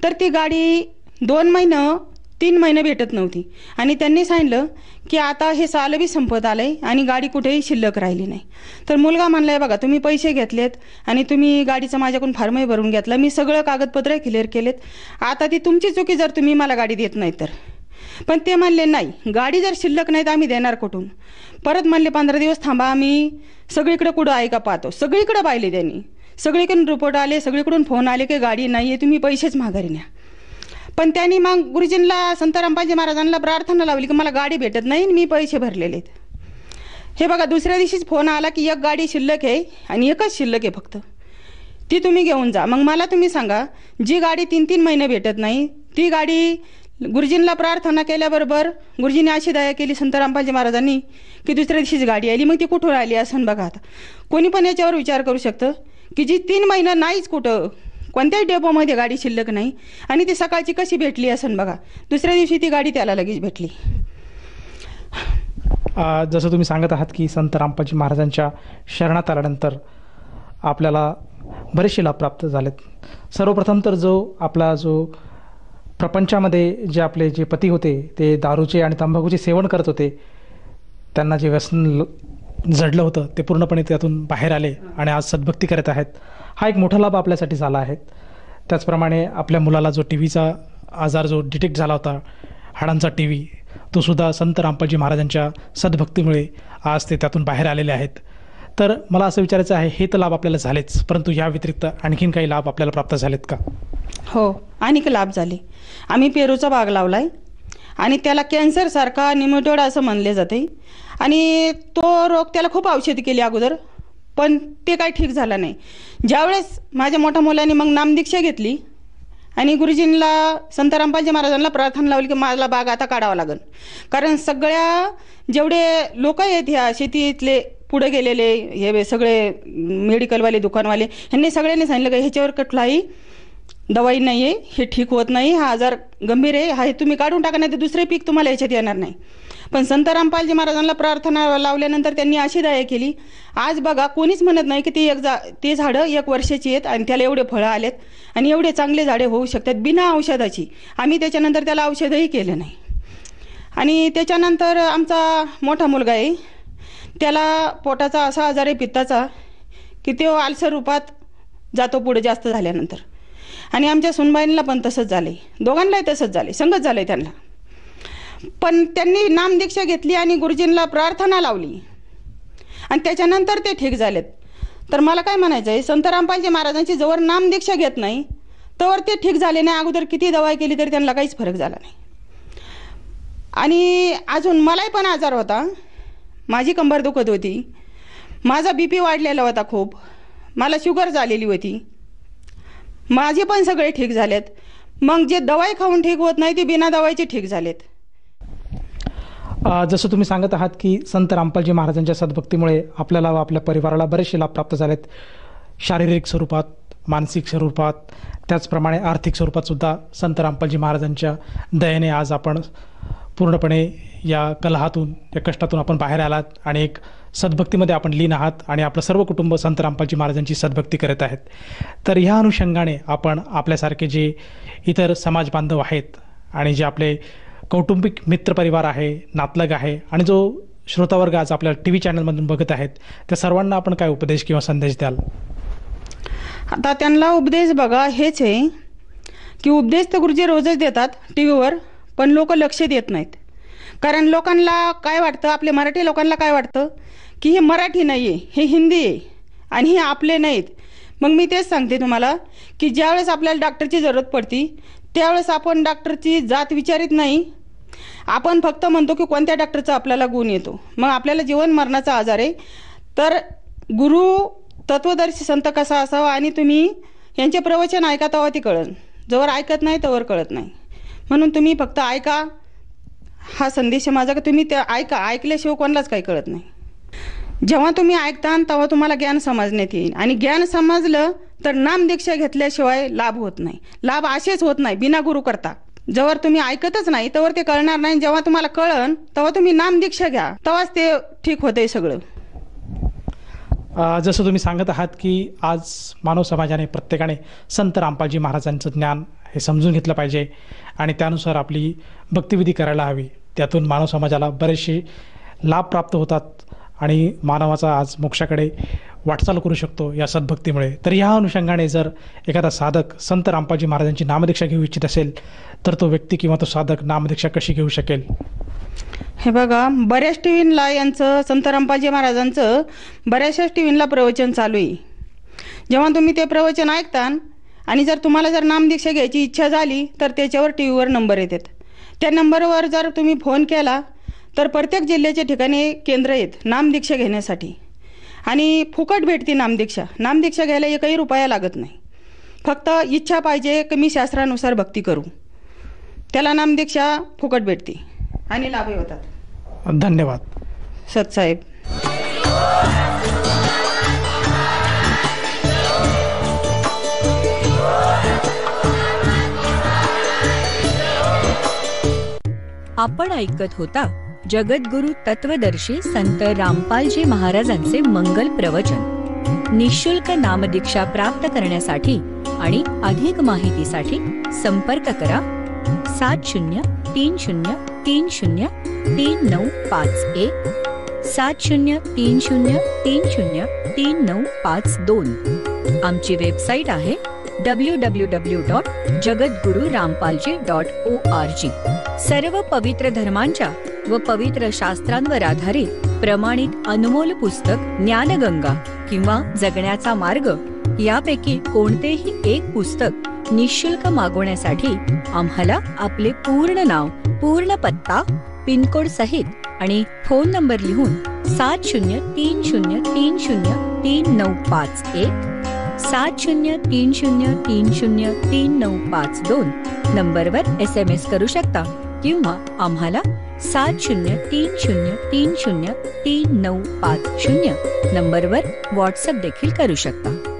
तर ती गाडी दोन महिनं तीन महिने भेटत नव्हती. आणि त्यांनी सांगितलं की आता हे साल बी संपत आलंय आणि गाडी कुठेही शिल्लक राहिली नाही. तर मुलगा म्हणलाय बघा तुम्ही पैसे घेतलेत आणि तुम्ही गाडीचा माझ्याकडून फार्मही भरून घेतला. मी सगळं कागदपत्र क्लिअर केलेत. आता ती तुमची चुकी जर तुम्ही मला गाडी देत नाही तर. पण ते म्हणले नाही गाडी जर शिल्लक नाही तर आम्ही देणार कुठून? परत म्हणले पंधरा दिवस थांबा आम्ही सगळीकडे कुठं आहे का पाहतो. सगळीकडे पाहिले त्यांनी. सगळीकडून रिपोर्ट आले सगळीकडून फोन आले की गाडी नाही आहे तुम्ही पैसेच माघारी न्या. पण त्यांनी मग गुरुजींना संत रामपालजी महाराजांना प्रार्थना लावली की मला गाडी भेटत नाही आणि मी पैसे भरलेले आहेत. हे बघा दुसऱ्या दिवशीच फोन आला की एक गाडी शिल्लक आहे आणि एकच शिल्लक आहे फक्त. ती तुम्ही घेऊन जा. मग मला तुम्ही सांगा जी गाडी तीन तीन महिने भेटत नाही ती गाडी गुरुजींना प्रार्थना केल्याबरोबर गुरुजींनी अशी दया केली संत रामपालजी महाराजांनी की दुसऱ्या दिवशीच गाडी आली. मग ती कुठून आली असं बघा आता. कोणी पण याच्यावर विचार करू शकतं की जी तीन महिना नाहीच कुठं कोणत्याही डेपोमध्ये गाडी शिल्लक नाही. आणि ती सकाळची कशी भेटली असं बघा. दुसऱ्या दिवशी ती गाडी त्याला लगेच भेटली. जसं तुम्ही सांगत आहात की संत रामपालजी महाराजांच्या शरणात आल्यानंतर आपल्याला बरेचसे लाभ प्राप्त झालेत. सर्वप्रथम तर जो आपला जो प्रपंचामध्ये जे आपले जे पती होते ते दारूचे आणि तंबाखूचे सेवन करत होते त्यांना जे व्यसन जडलं होतं ते पूर्णपणे त्यातून बाहेर आले आणि आज सद्भक्ती करत आहेत. हा एक मोठा लाभ आपल्यासाठी झाला आहे. त्याचप्रमाणे आपल्या मुलाला जो टी व्हीचा आजार जो डिटेक्ट झाला होता हाडांचा टी व्ही तो सुद्धा संत रामपालजी महाराजांच्या सद्भक्तीमुळे आज ते त्यातून बाहेर आलेले आहेत. तर मला असं विचारायचं आहे हे तर लाभ आपल्याला झालेच परंतु या व्यतिरिक्त आणखीन काही लाभ आपल्याला प्राप्त झालेत का? हो आणि लाभ झाले. आम्ही पेरूचा बाग लावलाय आणि त्याला कॅन्सरसारखा निमोटोड असं म्हणले जाते. आणि तो रोग त्याला खूप औषधी केली अगोदर. पण ते काय ठीक झालं नाही. ज्यावेळेस माझ्या मोठ्या मुलाने मग नामदीक्षा घेतली आणि गुरुजींना संत रामपालजी महाराजांना प्रार्थना लावली की मला बाग आता काढावा लागेल. कारण सगळ्या जेवढे लोक आहेत ह्या शेतीतले पुढे गेलेले हे सगळे मेडिकलवाले दुकानवाले ह्यांनी सगळ्यांनी सांगितलं की ह्याच्यावर कुठलाही दवाई नाही आहे हे ठीक होत नाही हा आजार गंभीर आहे हा हे तुम्ही काढून टाका नाही तर दुसरे पीक तुम्हाला याच्यात येणार नाही. पण संत रामपालजी महाराजांना प्रार्थना लावल्यानंतर त्यांनी अशी दया केली आज बघा कोणीच म्हणत नाही की ती एक जा ते झाडं एक वर्षाची आहेत आणि त्याला एवढे फळं आलेत आणि एवढे चांगले झाडे होऊ शकतात बिना औषधाची. आम्ही त्याच्यानंतर त्याला औषधही केलं नाही. आणि त्याच्यानंतर आमचा मोठा मुलगा आहे त्याला पोटाचा असा आजार आहे पित्ताचा की तो आलसर रूपात जातो पुढे जास्त झाल्यानंतर. आणि आमच्या सुनबाईंना पण तसंच झाले दोघांनाही तसंच झाले संगत झालंय त्यांना. पण त्यांनी नामदीक्षा घेतली आणि गुरुजींना प्रार्थना लावली. आणि त्याच्यानंतर ते ठीक झालेत. तर मला काय म्हणायचं आहे संत रामपालजी महाराजांची जवळ नामदीक्षा घेत नाही तर ते ठीक झाले नाही अगोदर किती दवाई केली तरी त्यांना काहीच फरक झाला नाही. आणि अजून मलाही पण आजार होता. माझी कंबर दुखत होती. माझा बी पी वाढलेला होता खूप. मला शुगर झालेली होती. माझे पण सगळे ठीक झालेत. मग जे दवाई खाऊन ठीक होत नाही ते बिना दवाईचे ठीक झालेत. जसं तुम्ही सांगत आहात की संत रामपालजी महाराजांच्या सद्भक्तीमुळे आपल्याला व आपल्या परिवाराला बरेचसे लाभ प्राप्त झालेत. शारीरिक स्वरूपात मानसिक स्वरूपात त्याचप्रमाणे आर्थिक स्वरूपात सुद्धा संत रामपालजी महाराजांच्या दयेने आज आपण पूर्णपणे या कलहातून या कष्टातून आपण बाहेर आलात आणि एक सद्भक्तीमध्ये आपण लीन आहात आणि आपलं सर्व कुटुंब संत रामपालजी महाराजांची सद्भक्ती करत आहेत. तर ह्या अनुषंगाने आपण आपल्यासारखे जे इतर समाज बांधव आहेत आणि जे आपले कौटुंबिक मित्रपरिवार आहे नातलग आहे आणि जो श्रोतावर्ग आज आपल्या टी व्ही चॅनलमधून बघत आहेत त्या सर्वांना आपण काय उपदेश किंवा संदेश द्याल? आता त्यांना उपदेश बघा हेच आहे की उपदेश तर गुरुजी रोजच देतात टी व्हीवर पण लोक लक्ष देत नाहीत. कारण लोकांना काय वाटतं आपले मराठी लोकांना काय वाटतं? की हे मराठी नाही आहे हे हिंदी आहे आणि हे आपले नाहीत. मग मी तेच सांगते तुम्हाला की ज्यावेळेस आपल्याला डॉक्टरची जरूरत पडती त्यावेळेस आपण डॉक्टरची जात विचारित नाही. आपण फक्त म्हणतो की कोणत्या डॉक्टरचा आपल्याला गुण येतो. मग आपल्याला जीवन मरणाचा आजार आहे. तर गुरु तत्वदर्शी संत कसा असावा आणि तुम्ही यांचे प्रवचन ऐका तेव्हा ती कळन. जवळ ऐकत नाही तवर कळत नाही. म्हणून तुम्ही फक्त ऐका. हा संदेश माझा का तुम्ही त्या ऐका. ऐकल्याशिवाय कोणालाच काही कळत नाही. जेव्हा तुम्ही ऐकता तेव्हा तुम्हाला ज्ञान समजण्यात येईल. आणि ज्ञान समजलं तर नामदीक्षा घेतल्याशिवाय लाभ होत नाही. लाभ असेच होत नाही बिना गुरु करता. जेव्हा तुम्ही ऐकतच नाही तेव्हा ते कळणार नाही. जेव्हा तुम्हाला कळन तेव्हा तुम्ही नामदीक्षा घ्या. तेव्हाच ते ठीक होते सगळं. जसं तुम्ही सांगत आहात की आज मानव समाजाने प्रत्येकाने संत रामपालजी महाराजांचं ज्ञान हे समजून घेतलं पाहिजे आणि त्यानुसार आपली भक्तिविधी करायला हवी. त्यातून मानव समाजाला बरेचसे लाभ प्राप्त होतात. आणि मानवाचा आज मोक्षाकडे वाटचाल करू शकतो या सद्भक्तीमुळे. तर ह्या अनुषंगाने जर एखादा साधक संत रामपाजी महाराजांची नामदीक्षा घेऊ इच्छित असेल तर तो व्यक्ती किंवा तो साधक नामदीक्षा कशी घेऊ शकेल? हे बघा बऱ्याच टी व्हीला यांचं संत रामपाजी महाराजांचं बऱ्याचशाच टी व्हीला प्रवचन चालू आहे. जेव्हा तुम्ही ते प्रवचन ऐकता आणि जर तुम्हाला जर नामदीक्षा घ्यायची इच्छा झाली तर त्याच्यावर टी व्हीवर नंबर येतात. त्या नंबरवर जर तुम्ही फोन केला तर प्रत्येक जिल्ह्याच्या ठिकाणी केंद्र आहेत नामदीक्षा घेण्यासाठी. आणि फुकट भेटते नामदीक्षा नामदीक्षा घ्यायला एकही रुपया लागत नाही. फक्त इच्छा पाहिजे की मी शास्त्रानुसार भक्ती करू. त्याला नामदीक्षा फुकट भेटते. आणि लाभही होतात. धन्यवाद. सतसाहेब आपण ऐकत होता जगद्गुरु तत्वदर्शी संत रामपालजी महाराजांचे मंगल प्रवचन. निशुल्क नामदीक्षा प्राप्त करण्यासाठी आणि अधिक माहितीसाठी संपर्क करा. सात शून्य तीन शून्य तीन शून्य तीन नऊ पाच एक. सात शून्य तीन शून्य तीन शून्य तीन नऊ पाच दोन. आमची वेबसाईट आहे W W W dot Jagadguru Rampalji dot O R G. सर्व पवित्र धर्मांच्या व पवित्र शास्त्रांवर आधारित प्रमाणित अनमोल पुस्तक ज्ञानगंगा किंवा जगण्याचा मार्ग यापैकी कोणतेही एक पुस्तक निशुल्क मागवण्यासाठी आम्हाला आपले पूर्ण नाव पूर्ण पत्ता पिनकोड सहित आणि फोन नंबर लिहून सात शून्य तीन शून्य तीन शून्य तीन नऊ पाच एक सात शून्य तीन शून्य तीन शून्य तीन नऊ पाच दोन नंबरवर एस एम एस करू शकता किंवा आम्हाला सात शून्य तीन शून्य तीन शून्य तीन नऊ पाच शून्य नंबरवर व्हॉट्सअप देखील करू शकता.